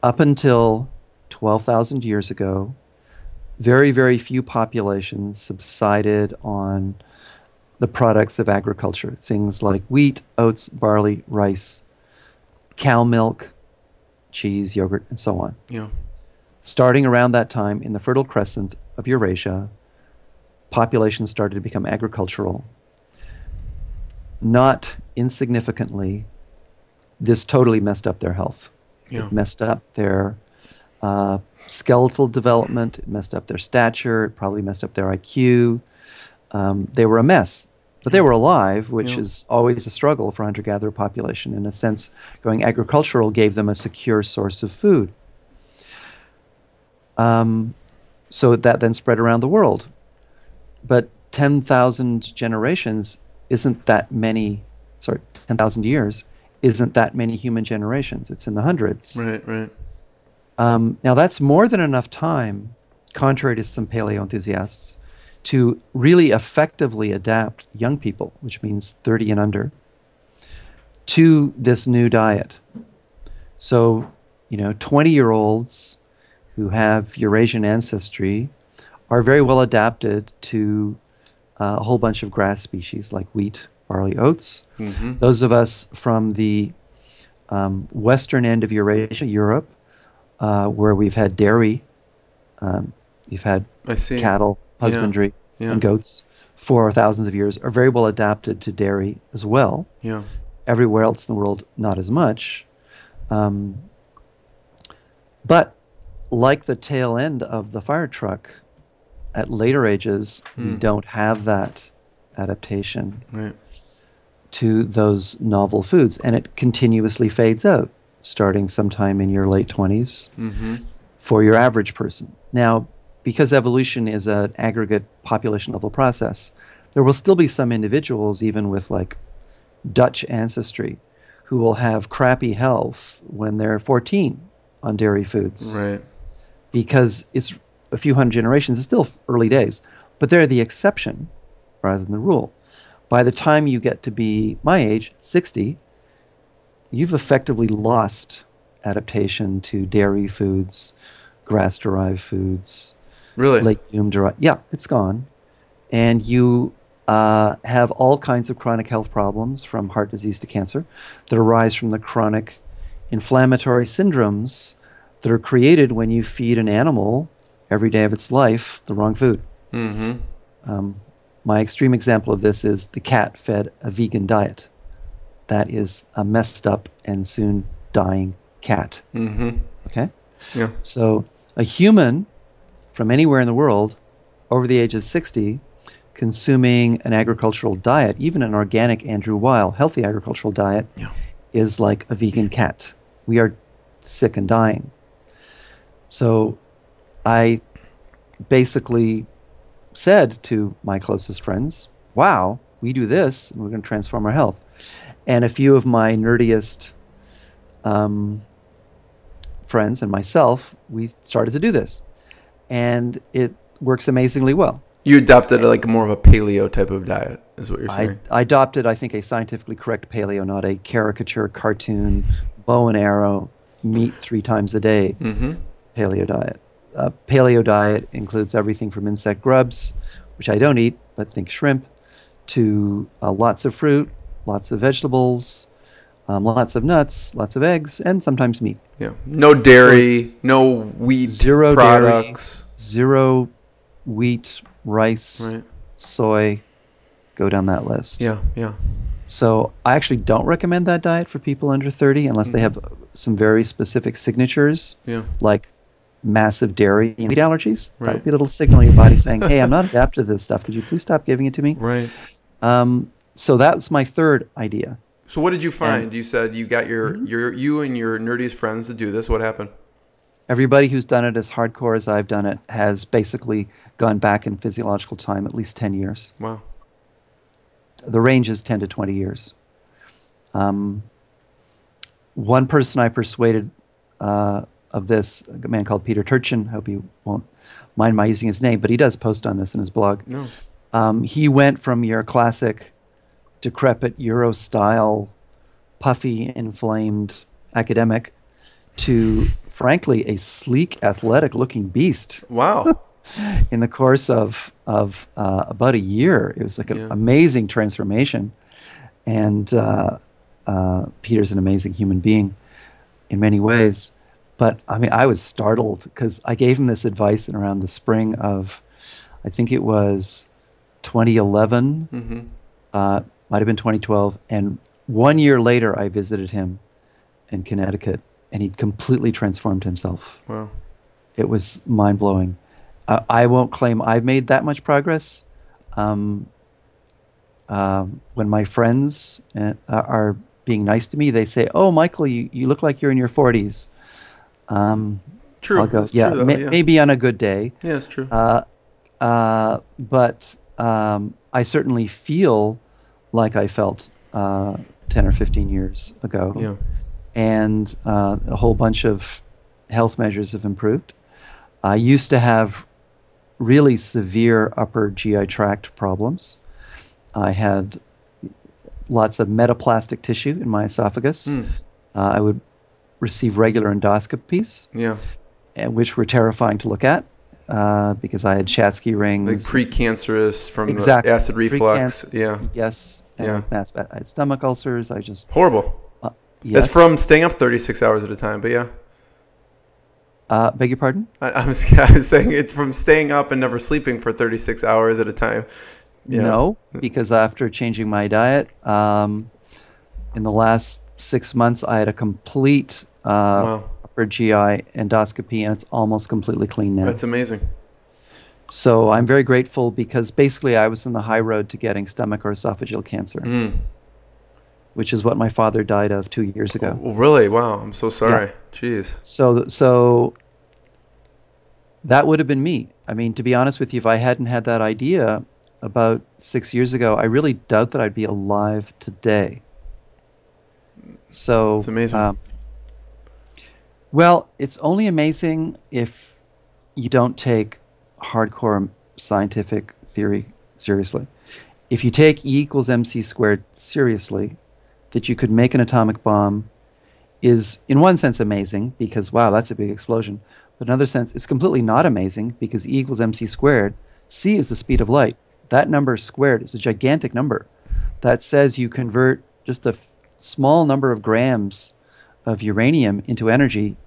Up until 12,000 years ago, very, very few populations subsided on the products of agriculture, things like wheat, oats, barley, rice, cow milk, cheese, yogurt, and so on. Yeah. Starting around that time in the Fertile Crescent of Eurasia, populations started to become agricultural. Not insignificantly, this totally messed up their health. Yeah. It messed up their uh, skeletal development, it messed up their stature, it probably messed up their IQ. Um, they were a mess. But they were alive, which Yeah. is always a struggle for hunter gatherer population. In a sense, going agricultural gave them a secure source of food. Um, so that then spread around the world. But 10,000 generations isn't that many, sorry, 10,000 years isn't that many human generations. It's in the hundreds. Right. Right. Um, now, that's more than enough time, contrary to some paleo enthusiasts, to really effectively adapt young people, which means 30 and under, to this new diet. So, you know, 20 year olds who have Eurasian ancestry are very well adapted to uh, a whole bunch of grass species like wheat, barley, oats. Mm-hmm. Those of us from the um, western end of Eurasia, Europe, uh, where we've had dairy, um, you've had cattle husbandry Yeah. and goats for thousands of years, are very well adapted to dairy as well. Yeah. Everywhere else in the world, not as much. Um, but like the tail end of the fire truck, at later ages, we Hmm. don't have that adaptation Right. to those novel foods, and it continuously fades out, starting sometime in your late 20s Mm-hmm. for your average person. Now, because evolution is an aggregate population level process, there will still be some individuals, even with like Dutch ancestry, who will have crappy health when they're 14 on dairy foods Right. because it's a few hundred generations. It's still early days, but they're the exception rather than the rule. By the time you get to be my age, 60, you've effectively lost adaptation to dairy foods, grass derived foods, Really. legume derived. Yeah, it's gone. And you uh, have all kinds of chronic health problems from heart disease to cancer that arise from the chronic inflammatory syndromes that are created when you feed an animal every day of its life the wrong food. Mm-hmm. Um, my extreme example of this is the cat fed a vegan diet. That is a messed up and soon dying cat. Mm-hmm. Okay? Yeah. So a human from anywhere in the world over the age of 60 consuming an agricultural diet, even an organic Andrew Weil healthy agricultural diet, Yeah. is like a vegan cat. We are sick and dying. So I basically said to my closest friends, wow, we do this and we're going to transform our health. And a few of my nerdiest um, friends and myself, we started to do this. And it works amazingly well. You adopted like more of a paleo type of diet, is what you're I, saying. I adopted, I think, a scientifically correct paleo, not a caricature, cartoon, bow and arrow, meat three times a day mm-hmm. paleo diet. Uh, paleo diet includes everything from insect grubs, which I don't eat, but think shrimp, to uh, lots of fruit, lots of vegetables, um, lots of nuts, lots of eggs, and sometimes meat. Yeah. No dairy, no wheat Zero dairy. products. Zero wheat, rice, Right. soy, go down that list. Yeah. Yeah. So I actually don't recommend that diet for people under 30 unless they have some very specific signatures, Yeah. like massive dairy and wheat allergies. That Right. would be a little signal in your body saying, "Hey, I'm not adapted to this stuff. Could you please stop giving it to me?" Right. Um, so that was my third idea. So what did you find? And- you said you got your Mm-hmm. your you and your nerdiest friends to do this. What happened? Everybody who's done it as hardcore as I've done it has basically gone back in physiological time at least 10 years. Wow. the range is 10 to 20 years. Um, one person I persuaded uh, of this, a man called Peter Turchin, I hope he won't mind my using his name, but he does post on this in his blog. No. Um, he went from your classic decrepit Euro style, puffy, inflamed academic to, frankly, a sleek, athletic looking beast Wow. in the course of of uh, about a year. It was like an Yeah. amazing transformation, and uh, uh, Peter's an amazing human being in many ways. But I mean, I was startled because I gave him this advice in around the spring of, I think it was 2011, mm-hmm. uh, might have been 2012, and one year later I visited him in Connecticut, and he'd completely transformed himself Wow. it was mind blowing. Uh, I won't claim I've made that much progress. Um, um, when my friends uh, are being nice to me, they say, "Oh, Michael, you, you look like you're in your 40s." Um, True. I'll go, yeah, true, though, ma- yeah. maybe on a good day. Yeah, it's true. Uh, uh, but um, I certainly feel like I felt uh, 10 or 15 years ago yeah. and uh, a whole bunch of health measures have improved. I used to have really severe upper GI tract problems. I had lots of metaplastic tissue in my esophagus. Mm. Uh, I would receive regular endoscopies, Yeah. which were terrifying to look at uh, because I had Schatzki rings. Like precancerous from Exactly. acid reflux. Precancer. Yeah. yes, and Yeah. mass, I had stomach ulcers. I just Horrible. uh, yes. It's from staying up 36 hours at a time, but yeah. Uh, beg your pardon? I, I, was, I was saying it from staying up and never sleeping for 36 hours at a time. Yeah. No, because after changing my diet, um, in the last six months, I had a complete Wow. upper GI endoscopy, and it's almost completely clean now. That's amazing. so I'm very grateful because basically I was in the high road to getting stomach or esophageal cancer, Mm. which is what my father died of two years ago. Well, really? Wow. I'm so sorry. Jeez. So, so that would have been me. I mean, to be honest with you, if I hadn't had that idea about six years ago, I really doubt that I'd be alive today. So It's amazing. um, well, it's only amazing if you don't take hardcore scientific theory seriously. If you take E equals mc squared seriously, that you could make an atomic bomb is in one sense amazing because wow that's a big explosion but in another sense it's completely not amazing because e equals mc squared c is the speed of light that number squared is a gigantic number that says you convert just a f- small number of grams of uranium into energy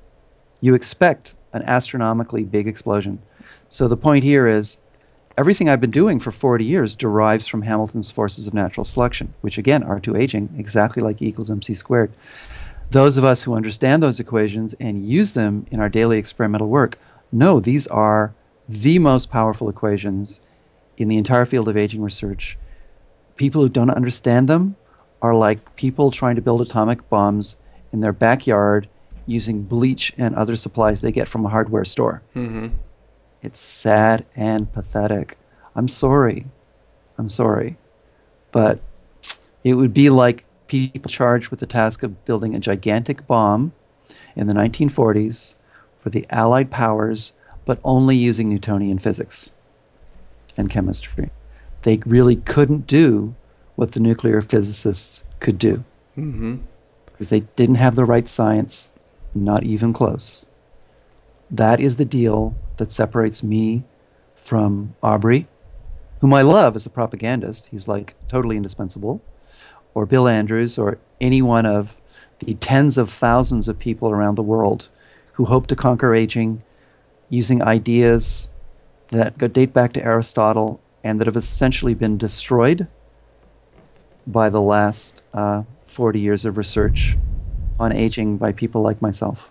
you expect an astronomically big explosion. So the point here is everything I've been doing for 40 years derives from Hamilton's forces of natural selection, which again are to aging exactly like E equals mc squared. Those of us who understand those equations and use them in our daily experimental work know these are the most powerful equations in the entire field of aging research. People who don't understand them are like people trying to build atomic bombs in their backyard using bleach and other supplies they get from a hardware store. Mm-hmm. It's sad and pathetic. I'm sorry. I'm sorry. But it would be like people charged with the task of building a gigantic bomb in the 1940s for the Allied powers, but only using Newtonian physics and chemistry. They really couldn't do what the nuclear physicists could do Mm-hmm. Because they didn't have the right science, not even close. That is the deal that separates me from Aubrey, whom I love as a propagandist. He's like totally indispensable, or Bill Andrews, or any one of the tens of thousands of people around the world who hope to conquer aging using ideas that go date back to Aristotle and that have essentially been destroyed by the last uh, 40 years of research on aging by people like myself.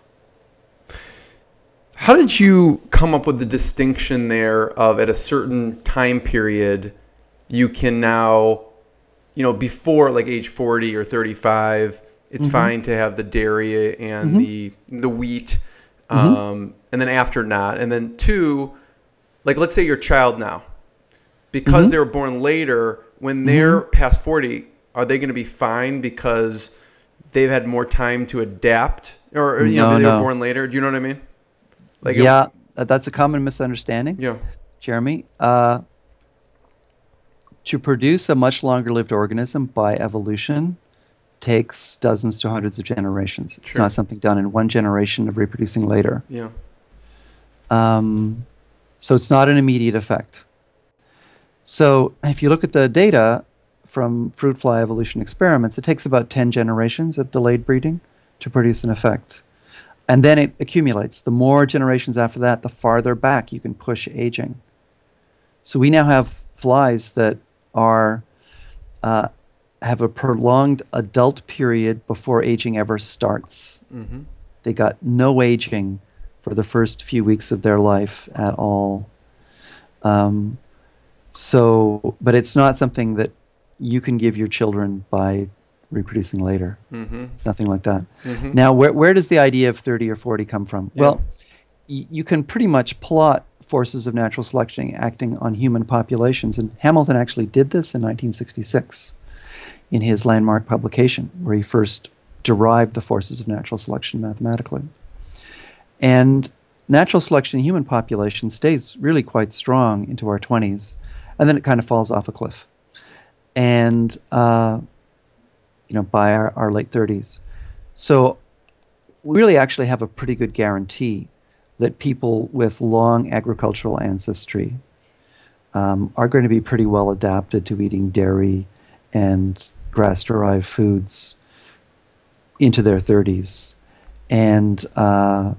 How did you come up with the distinction there of at a certain time period you can now, you know, before like age 40 or 35, it's mm-hmm. fine to have the dairy and mm-hmm. the the wheat, mm-hmm. um, and then after not, and then two, like let's say your child now, because they were born later, when they're past 40, are they going to be fine because they've had more time to adapt, or, or, you know, they no. were born later? Do you know what I mean? Like yeah, uh, that's a common misunderstanding, yeah. Jeremy. Uh, to produce a much longer lived organism by evolution takes dozens to hundreds of generations. It's Sure. not something done in one generation of reproducing later. Yeah. Um, so it's not an immediate effect. So if you look at the data from fruit fly evolution experiments, it takes about 10 generations of delayed breeding to produce an effect. And then it accumulates. The more generations after that, the farther back you can push aging. So we now have flies that are uh, have a prolonged adult period before aging ever starts. Mm-hmm. They got no aging for the first few weeks of their life at all. Um, so, but it's not something that you can give your children by reproducing later. Mm-hmm. It's nothing like that. Mhm. Now, where, where does the idea of 30 or 40 come from? Yeah. Well, y- you can pretty much plot forces of natural selection acting on human populations. And Hamilton actually did this in 1966 in his landmark publication, where he first derived the forces of natural selection mathematically. And natural selection in human population stays really quite strong into our 20s, and then it kind of falls off a cliff. And, uh, you know, by our, our late 30s. So we really actually have a pretty good guarantee that people with long agricultural ancestry um, are going to be pretty well adapted to eating dairy and grass derived foods into their 30s. And uh,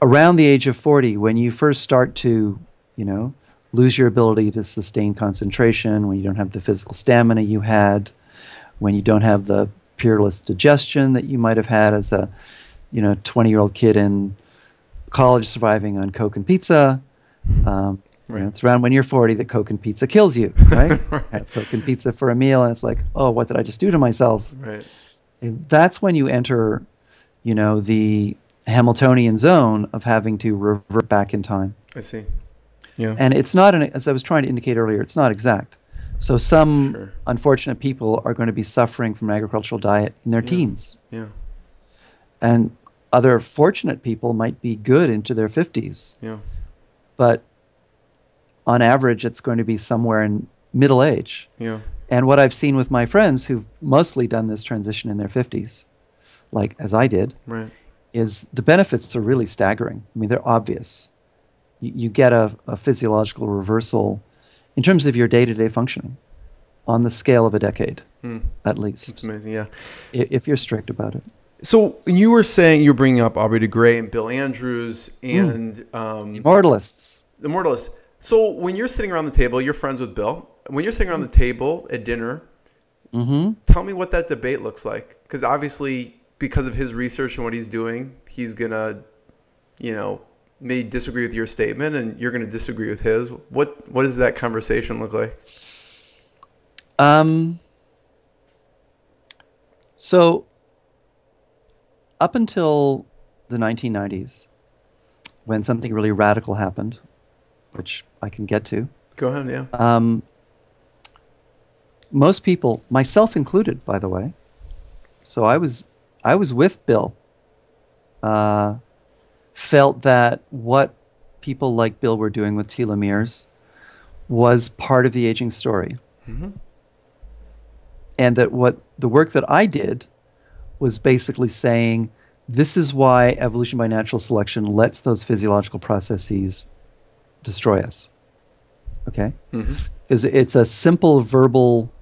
around the age of 40, when you first start to, you know, lose your ability to sustain concentration, when you don't have the physical stamina you had, when you don't have the peerless digestion that you might have had as a, you know, 20 year old kid in college surviving on Coke and pizza. Um, you know, Right. it's around when you're 40 that Coke and pizza kills you, right? Have Coke and pizza for a meal, and it's like, oh, what did I just do to myself? Right. And that's when you enter, you know, the Hamiltonian zone of having to revert back in time. I see. Yeah. And it's not, an, as I was trying to indicate earlier, it's not exact. So some Sure. unfortunate people are going to be suffering from an agricultural diet in their Yeah. teens. yeah. And other fortunate people might be good into their 50s. Yeah. But on average, it's going to be somewhere in middle age. Yeah. And what I've seen with my friends who've mostly done this transition in their 50s, like as I did, Right. is the benefits are really staggering. I mean, they're obvious. You, you get a, a physiological reversal in terms of your day to day functioning on the scale of a decade, Hmm. at It's least, amazing. Yeah. i- if you're strict about it. So you were saying you were bringing up Aubrey de Grey and Bill Andrews and um, Immortalists. the Mortalists. So when you're sitting around the table, you're friends with Bill. When you're sitting around the table at dinner, tell me what that debate looks like. Because obviously, because of his research and what he's doing, he's gonna, you know, may disagree with your statement, and you're gonna disagree with his. What What does that conversation look like? Um, so, up until the 1990s, when something really radical happened, which I can get to, Go ahead. Yeah. um, most people, myself included, by the way, so I was I was with Bill. Uh, felt that what people like Bill were doing with telomeres was part of the aging story mm-hmm. and that what the work that I did was basically saying this is why evolution by natural selection lets those physiological processes destroy us. Okay? Mm-hmm. Because it's a simple verbal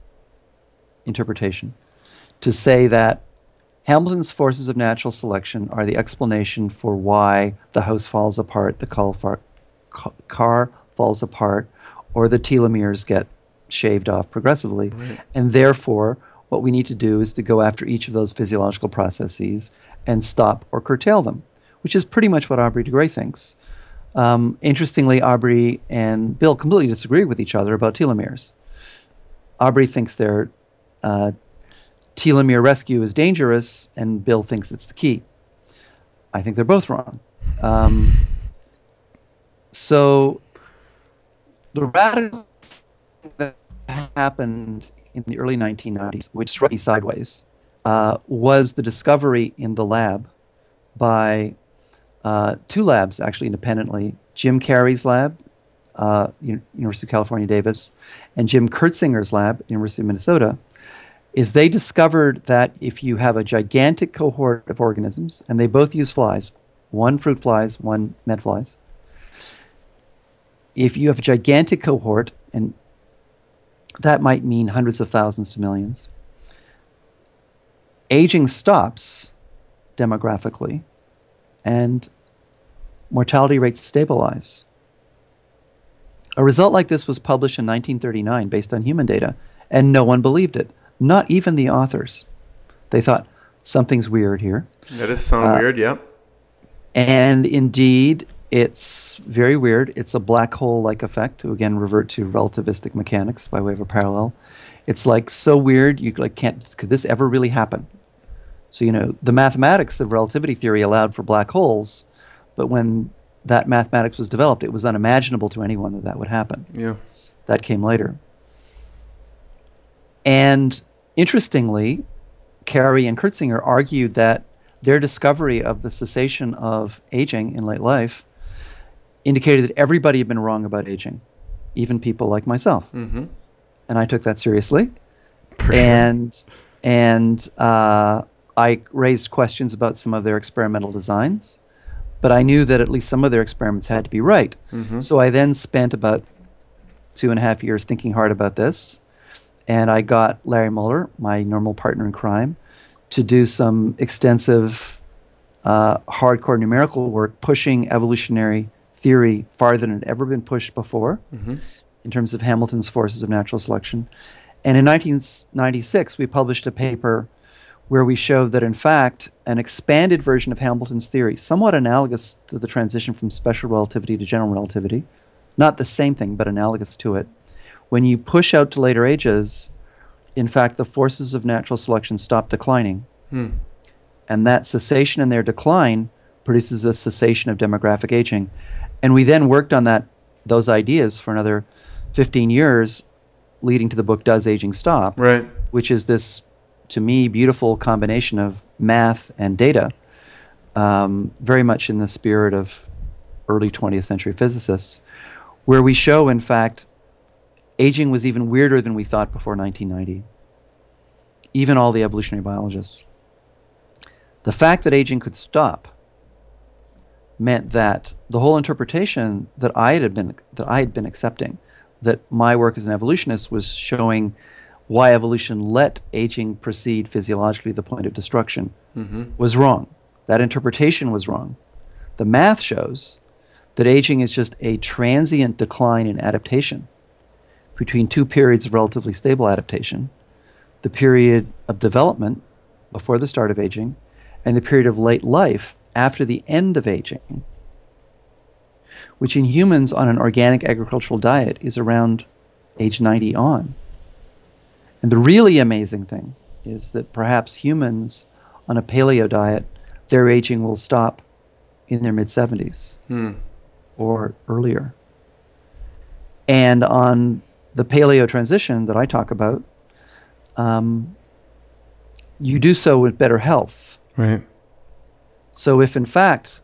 interpretation to say that Hamilton's forces of natural selection are the explanation for why the house falls apart, the car, car falls apart, or the telomeres get shaved off progressively. And therefore, what we need to do is to go after each of those physiological processes and stop or curtail them, which is pretty much what Aubrey de Grey thinks. Um, interestingly, Aubrey and Bill completely disagree with each other about telomeres. Aubrey thinks their uh, telomere rescue is dangerous, and Bill thinks it's the key. I think they're both wrong. Um, so the radical thing that happened in the early 1990s, which struck me sideways, uh, was the discovery in the lab by uh, two labs, actually independently Jim Carey's lab, uh, University of California, Davis, and Jim Curtsinger's lab, University of Minnesota, is they discovered that if you have a gigantic cohort of organisms, and they both use flies, one fruit flies, one med flies, if you have a gigantic cohort, and that might mean hundreds of thousands to millions, aging stops demographically and mortality rates stabilize. A result like this was published in 1939 based on human data, and no one believed it, not even the authors. They thought, something's weird here. That does sound uh, weird. Yep. And indeed, it's very weird. It's a black hole like effect to again revert to relativistic mechanics by way of a parallel. It's like so weird you like can't could this ever really happen? So you know, the mathematics of relativity theory allowed for black holes, but when that mathematics was developed, it was unimaginable to anyone that that would happen. Yeah. That came later. And interestingly, Carey and Curtsinger argued that their discovery of the cessation of aging in late life indicated that everybody had been wrong about aging, even people like myself. Mm-hmm. And I took that seriously. And and uh, I raised questions about some of their experimental designs, but I knew that at least some of their experiments had to be right. So I then spent about two and a half years thinking hard about this, and I got Larry Mueller, my normal partner in crime, to do some extensive, uh, hardcore numerical work pushing evolutionary theory farther than it had ever been pushed before in terms of Hamilton's forces of natural selection. And in 1996, we published a paper where we showed that, in fact, an expanded version of Hamilton's theory, somewhat analogous to the transition from special relativity to general relativity, not the same thing, but analogous to it, when you push out to later ages, in fact, the forces of natural selection stop declining. And that cessation in their decline produces a cessation of demographic aging. And we then worked on that those ideas for another 15 years, leading to the book Does Aging Stop? Right. which is this, to me, beautiful combination of math and data, um, very much in the spirit of early 20th century physicists, where we show, in fact, aging was even weirder than we thought before 1990. Even all the evolutionary biologists. The fact that aging could stop meant that the whole interpretation that I had been that I had been accepting, that my work as an evolutionist was showing why evolution let aging proceed physiologically to the point of destruction, mm-hmm. was wrong. That interpretation was wrong. The math shows that aging is just a transient decline in adaptation between two periods of relatively stable adaptation the period of development before the start of aging and the period of late life after the end of aging, which in humans on an organic agricultural diet is around age 90 on. And the really amazing thing is that perhaps humans on a paleo diet, their aging will stop in their mid 70s hmm. or earlier. And on the paleo transition that I talk about, um, you do so with better health. Right. So, if in fact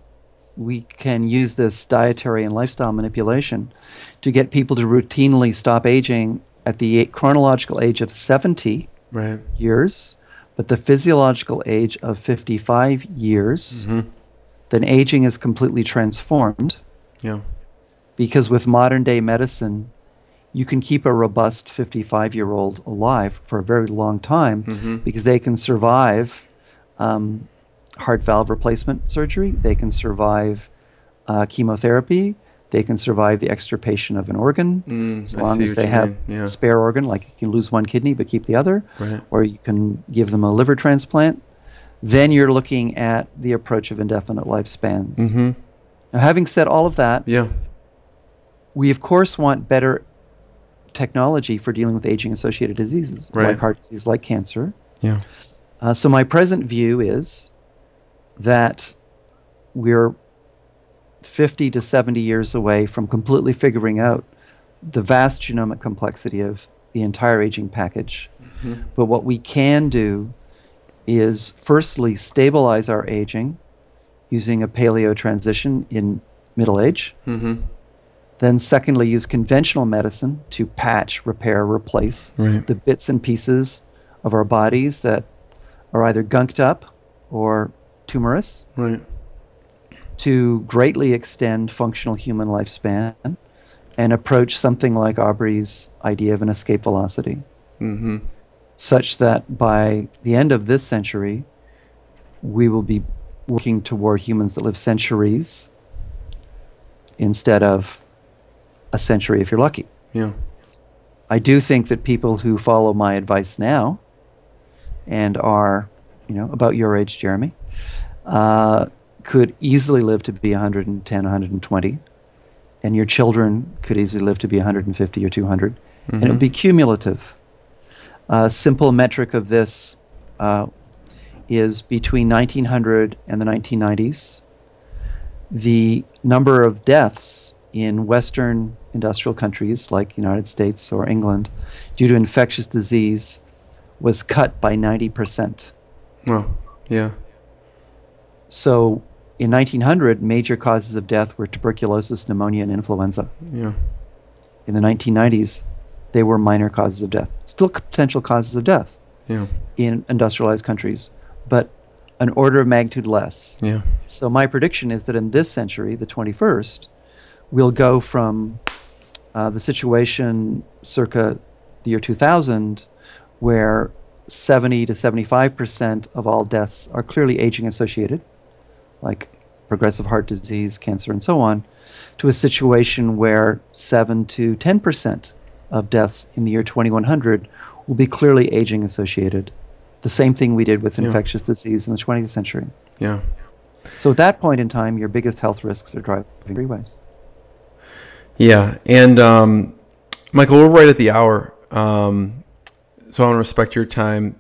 we can use this dietary and lifestyle manipulation to get people to routinely stop aging at the chronological age of 70 Right. years, but the physiological age of 55 years, then aging is completely transformed Yeah. because with modern day medicine, you can keep a robust 55 year old alive for a very long time because they can survive um, heart valve replacement surgery, they can survive uh, chemotherapy, they can survive the extirpation of an organ Mm, as long as they have yeah. spare organ, like you can lose one kidney but keep the other, Right. or you can give them a liver transplant. Then you're looking at the approach of indefinite lifespans. Mm-hmm. Now, having said all of that, Yeah. we of course want better technology for dealing with aging associated diseases Right. like heart disease like cancer Yeah. uh, so my present view is that we're 50 to 70 years away from completely figuring out the vast genomic complexity of the entire aging package but what we can do is firstly stabilize our aging using a paleo transition in middle age Mm-hmm. Then, secondly, use conventional medicine to patch, repair, replace Right. the bits and pieces of our bodies that are either gunked up or tumorous Right. to greatly extend functional human lifespan and approach something like Aubrey's idea of an escape velocity, Mm-hmm. such that by the end of this century, we will be working toward humans that live centuries instead of a century if you're lucky. Yeah. I do think that people who follow my advice now and are, you know, about your age, Jeremy, uh, could easily live to be 110, 120, and your children could easily live to be 150 or 200, and it would be cumulative. A simple metric of this uh, is between 1900 and the 1990s, the number of deaths in Western industrial countries like the United States or England due to infectious disease was cut by 90%. Well. Yeah. So in 1900, major causes of death were tuberculosis, pneumonia, and influenza. Yeah. In the 1990s, they were minor causes of death. Still potential causes of death Yeah. in industrialized countries, but an order of magnitude less. Yeah. So my prediction is that in this century, the 21st, we'll go from uh, the situation circa the year 2000, where 70 to 75 percent of all deaths are clearly aging associated, like progressive heart disease, cancer, and so on, to a situation where 7 to 10 percent of deaths in the year 2100 will be clearly aging associated. The same thing we did with Yeah. infectious disease in the 20th century. Yeah. So at that point in time, your biggest health risks are driving freeways. Yeah, and um, Michael, we're right at the hour, um, so I want to respect your time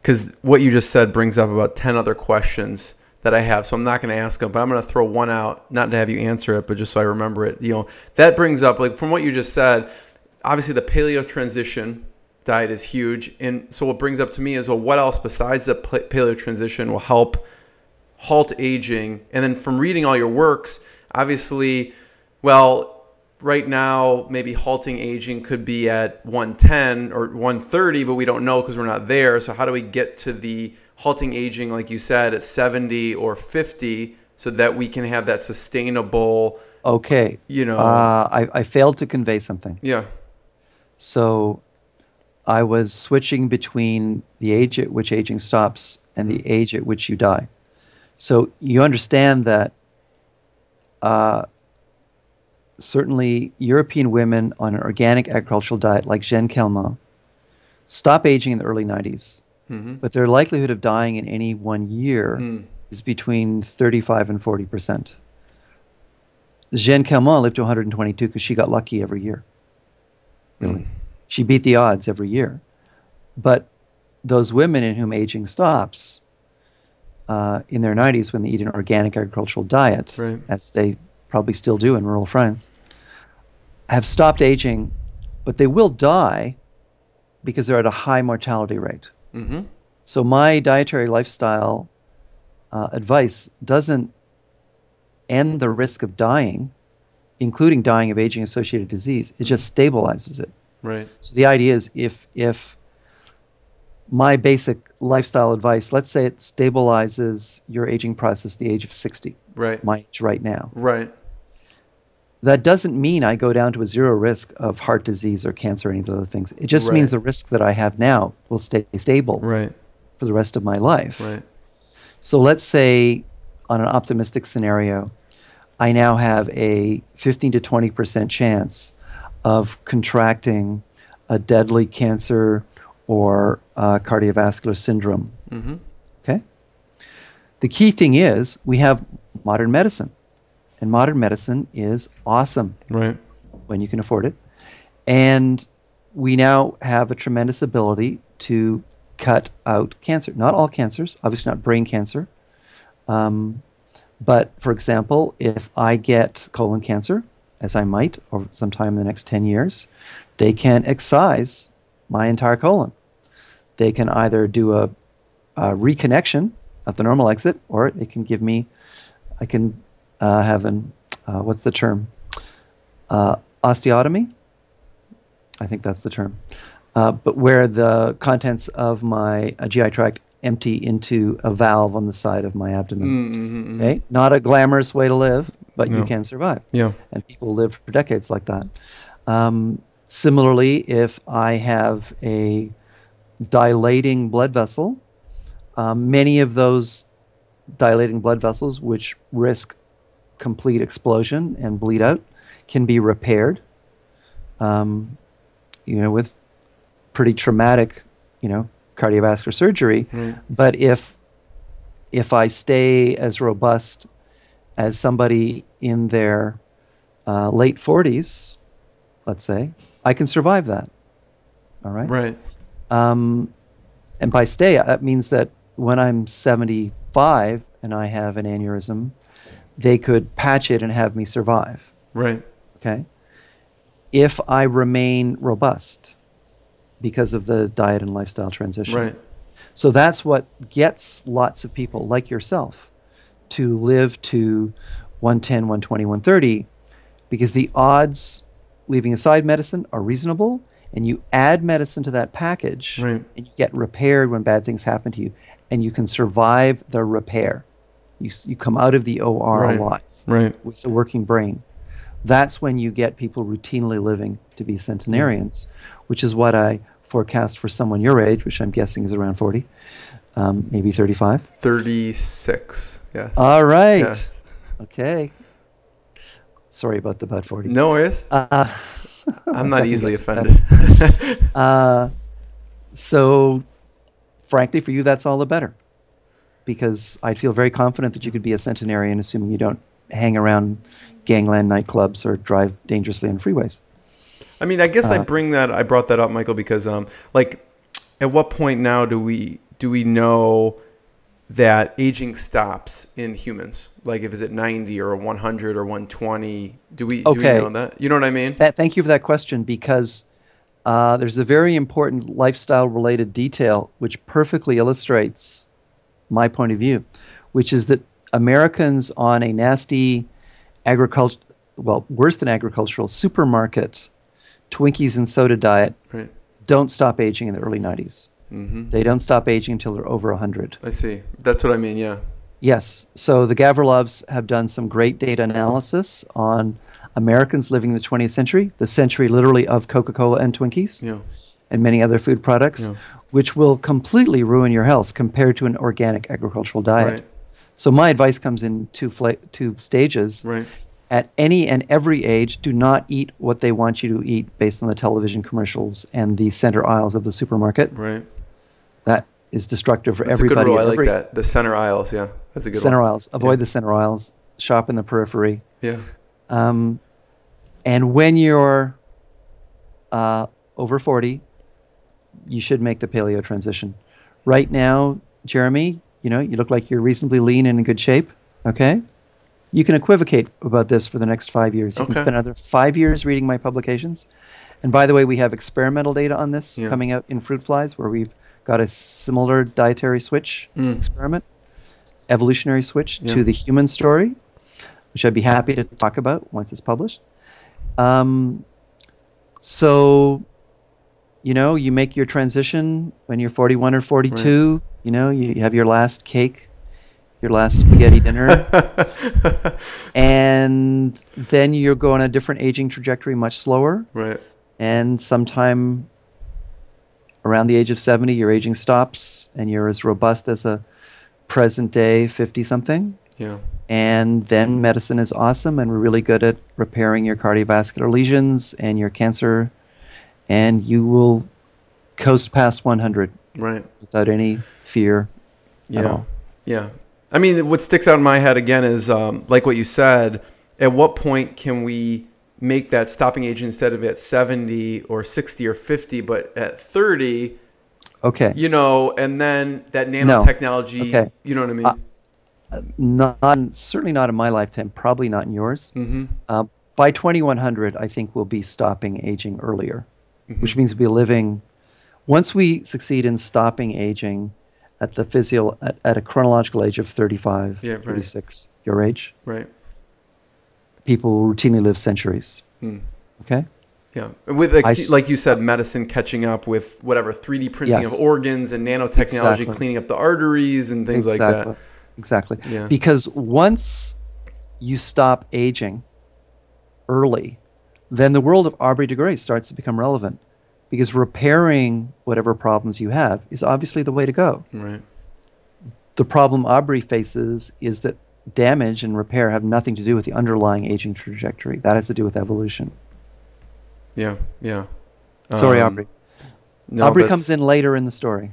because what you just said brings up about ten other questions that I have. So I'm not going to ask them, but I'm going to throw one out, not to have you answer it, but just so I remember it. You know, that brings up like from what you just said. Obviously, the paleo transition diet is huge, and so what brings up to me is well, what else besides the paleo transition will help halt aging and then from reading all your works obviously well right now maybe halting aging could be at 110 or 130 but we don't know because we're not there so how do we get to the halting aging like you said at 70 or 50 so that we can have that sustainable Okay. You know- uh, I, I failed to convey something. yeah So I was switching between the age at which aging stops and the age at which you die. So you understand that uh, certainly European women on an organic agricultural diet like Jeanne Calment stop aging in the early 90s, Mm-hmm. but their likelihood of dying in any one year Mm. is between 35 and 40 percent. Jeanne Calment lived to 122 because she got lucky every year. Really. Mm. She beat the odds every year. But those women in whom aging stops uh, in their 90s when they eat an organic agricultural diet, Right. as they probably still do in rural France, have stopped aging, but they will die because they're at a high mortality rate. Mm-hmm. So my dietary lifestyle uh, advice doesn't end the risk of dying, including dying of aging associated disease. It just stabilizes it. Right. So the idea is if if my basic lifestyle advice, let's say it stabilizes your aging process at the age of 60, Right. my age right now. Right. That doesn't mean I go down to a zero risk of heart disease or cancer or any of those things. It just Right. means the risk that I have now will stay stable Right. for the rest of my life. Right. So let's say, on an optimistic scenario, I now have a 15 to 20 percent chance of contracting a deadly cancer or uh, cardiovascular syndrome. Mm-hmm. Okay. The key thing is we have modern medicine, and modern medicine is awesome Right. when you can afford it. And we now have a tremendous ability to cut out cancer. Not all cancers, obviously not brain cancer. Um, but for example, if I get colon cancer, as I might over sometime in the next 10 years, they can excise my entire colon. They can either do a, a reconnection of the normal exit, or they can give me, I can uh, have an, uh, what's the term? Uh, osteotomy. I think that's the term. Uh, but where the contents of my uh, GI tract empty into a valve on the side of my abdomen. Mm-hmm. Okay, not a glamorous way to live, but you can survive. Yeah. And people live for decades like that. Um, similarly, if I have a dilating blood vessel, um, many of those dilating blood vessels, which risk complete explosion and bleed out, can be repaired. Um, you know, with pretty traumatic, you know, cardiovascular surgery. Right. But if if I stay as robust as somebody in their uh, late 40s, let's say, I can survive that. All right. Right. Um, and by stay, that means that when I'm 75 and I have an aneurysm, they could patch it and have me survive. Right. Okay. If I remain robust because of the diet and lifestyle transition. Right. So that's what gets lots of people like yourself to live to 110, 120, 130 because the odds, leaving aside medicine, are reasonable. And you add medicine to that package Right. and you get repaired when bad things happen to you. And you can survive the repair. You, you come out of the OR Right. alive Right. with a working brain. That's when you get people routinely living to be centenarians, which is what I forecast for someone your age, which I'm guessing is around 40, um, maybe 35. Thirty-six. Yes. All right. Yes. Okay. Sorry about the bad 40. No worries. Uh, I'm not easily offended. Uh, so, frankly, for you, that's all the better. Because I'd feel very confident that you could be a centenarian, assuming you don't hang around gangland nightclubs or drive dangerously on freeways. I mean, I guess I Uh, bring that. I brought that up, Michael, because um, like, at what point now do we do we know that aging stops in humans? Like, if is it 90 or 100 or 120? Do we do Okay. we know that? You know what I mean? That, thank you for that question because uh, there's a very important lifestyle related detail which perfectly illustrates my point of view, which is that Americans on a nasty agriculture, well, worse than agricultural supermarket, Twinkies and soda diet Right. don't stop aging in the early 90s. hmm They don't stop aging until they're over 100. I see. That's what I mean. Yeah. Yes. So the Gavrilovs have done some great data analysis on Americans living in the 20th century, the century literally of Coca Cola and Twinkies. Yeah. And many other food products, Yeah. which will completely ruin your health compared to an organic agricultural diet. Right. So my advice comes in two fla- two stages. Right. At any and every age, do not eat what they want you to eat based on the television commercials and the center aisles of the supermarket. Right. That is destructive for That's everybody. a good rule. I like every- that. The center aisles. Yeah. That's a good Center one. aisles. Avoid Yeah. the center aisles. Shop in the periphery. Yeah. Um, and when you're uh, over 40, you should make the paleo transition. Right now, Jeremy, you know, you look like you're reasonably lean and in good shape. Okay? You can equivocate about this for the next five years. You can Okay. spend another five years reading my publications. And by the way, we have experimental data on this Yeah. coming out in fruit flies where we've got a similar dietary switch Mm. experiment, evolutionary switch Yeah. to the human story, which I'd be happy to talk about once it's published. Um, so, you know, you make your transition when you're 41 or 42. You know, you have your last cake, your last spaghetti dinner, and then you go on a different aging trajectory, much slower. right. And sometime around the age of 70, your aging stops and you're as robust as a present day 50 something. Yeah. And then medicine is awesome, and we're really good at repairing your cardiovascular lesions and your cancer, and you will coast past 100 Right. without any fear Yeah. Yeah. I mean, what sticks out in my head again is um, like what you said. At what point can we make that stopping age instead of at 70 or 60 or 50, but at 30, Okay. you know, and then that nanotechnology No. Okay. you know what I mean? Uh, Not certainly not in my lifetime. Probably not in yours. mm-hmm. Uh, by 2100, I think we'll be stopping aging earlier, Mm-hmm. which means we'll be living. Once we succeed in stopping aging at the physio at, at a chronological age of 35, Yeah, right. 36, your age, Right. people will routinely live centuries. Mm. Okay. Yeah, with like, like you said, medicine catching up with whatever 3D printing Yes. of organs and nanotechnology Exactly. cleaning up the arteries and things exactly. like that. Exactly. Yeah. Because once you stop aging early, then the world of Aubrey de Grey starts to become relevant. Because repairing whatever problems you have is obviously the way to go. Right. The problem Aubrey faces is that damage and repair have nothing to do with the underlying aging trajectory. That has to do with evolution. Yeah. Yeah. Sorry, Um, Aubrey. no, Aubrey comes in later in the story.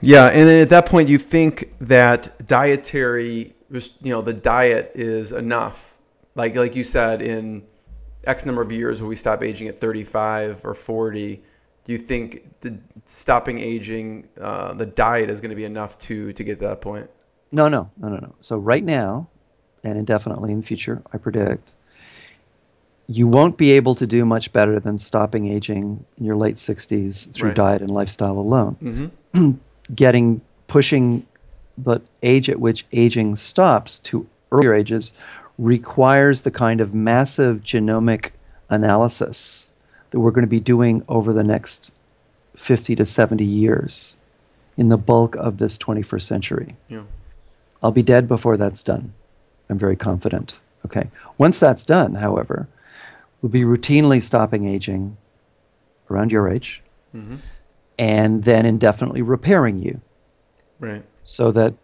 Yeah, and then at that point, you think that dietary, you know, the diet is enough. Like like you said, in X number of years, when we stop aging at 35 or 40, do you think the stopping aging, uh, the diet is going to be enough to to get to that point? No, no, no, no, no. So right now, and indefinitely in the future, I predict, you won't be able to do much better than stopping aging in your late 60s through Right. diet and lifestyle alone. Mm-hmm. Getting, pushing the age at which aging stops to earlier ages requires the kind of massive genomic analysis that we're going to be doing over the next 50 to 70 years in the bulk of this 21st century. Yeah. I'll be dead before that's done. I'm very confident. Okay. Once that's done, however, we'll be routinely stopping aging around your age Mm-hmm. and then indefinitely repairing you Right. so that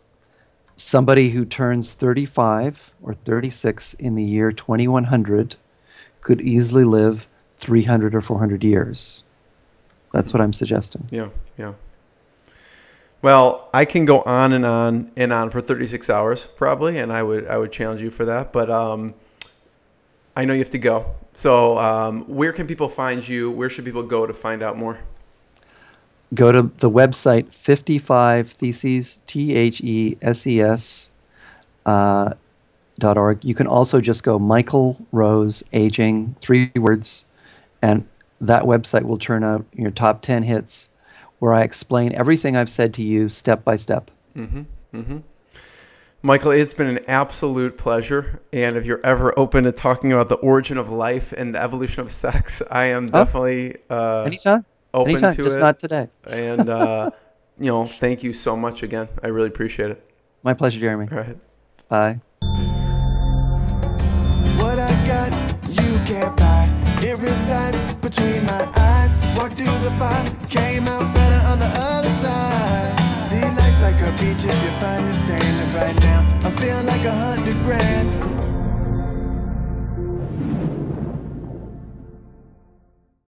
somebody who turns 35 or 36 in the year 2100 could easily live 300 or 400 years. That's what I'm suggesting. Yeah. Yeah. Well, I can go on and on and on for 36 hours probably, and I would I would challenge you for that. But um, I know you have to go. So um, where can people find you? Where should people go to find out more? Go to the website 55 theses t h e s e s uh, dot org you can also just go michael rose aging three words and that website will turn out your top 10 hits where i explain everything i've said to you step by step Mm-hmm. Mm-hmm. Michael, it's been an absolute pleasure. And if you're ever open to talking about the origin of life and the evolution of sex, I am Oh. definitely uh, anytime open anytime to just it. not today and uh, you know, thank you so much again. I really appreciate it. my pleasure jeremy All right. bye What I got, you can't buy. It resides between my eyes. Walked through the fire, came out better on the other side. See, life's like a beach if you find the sand. And right now, I feel like a hundred grand.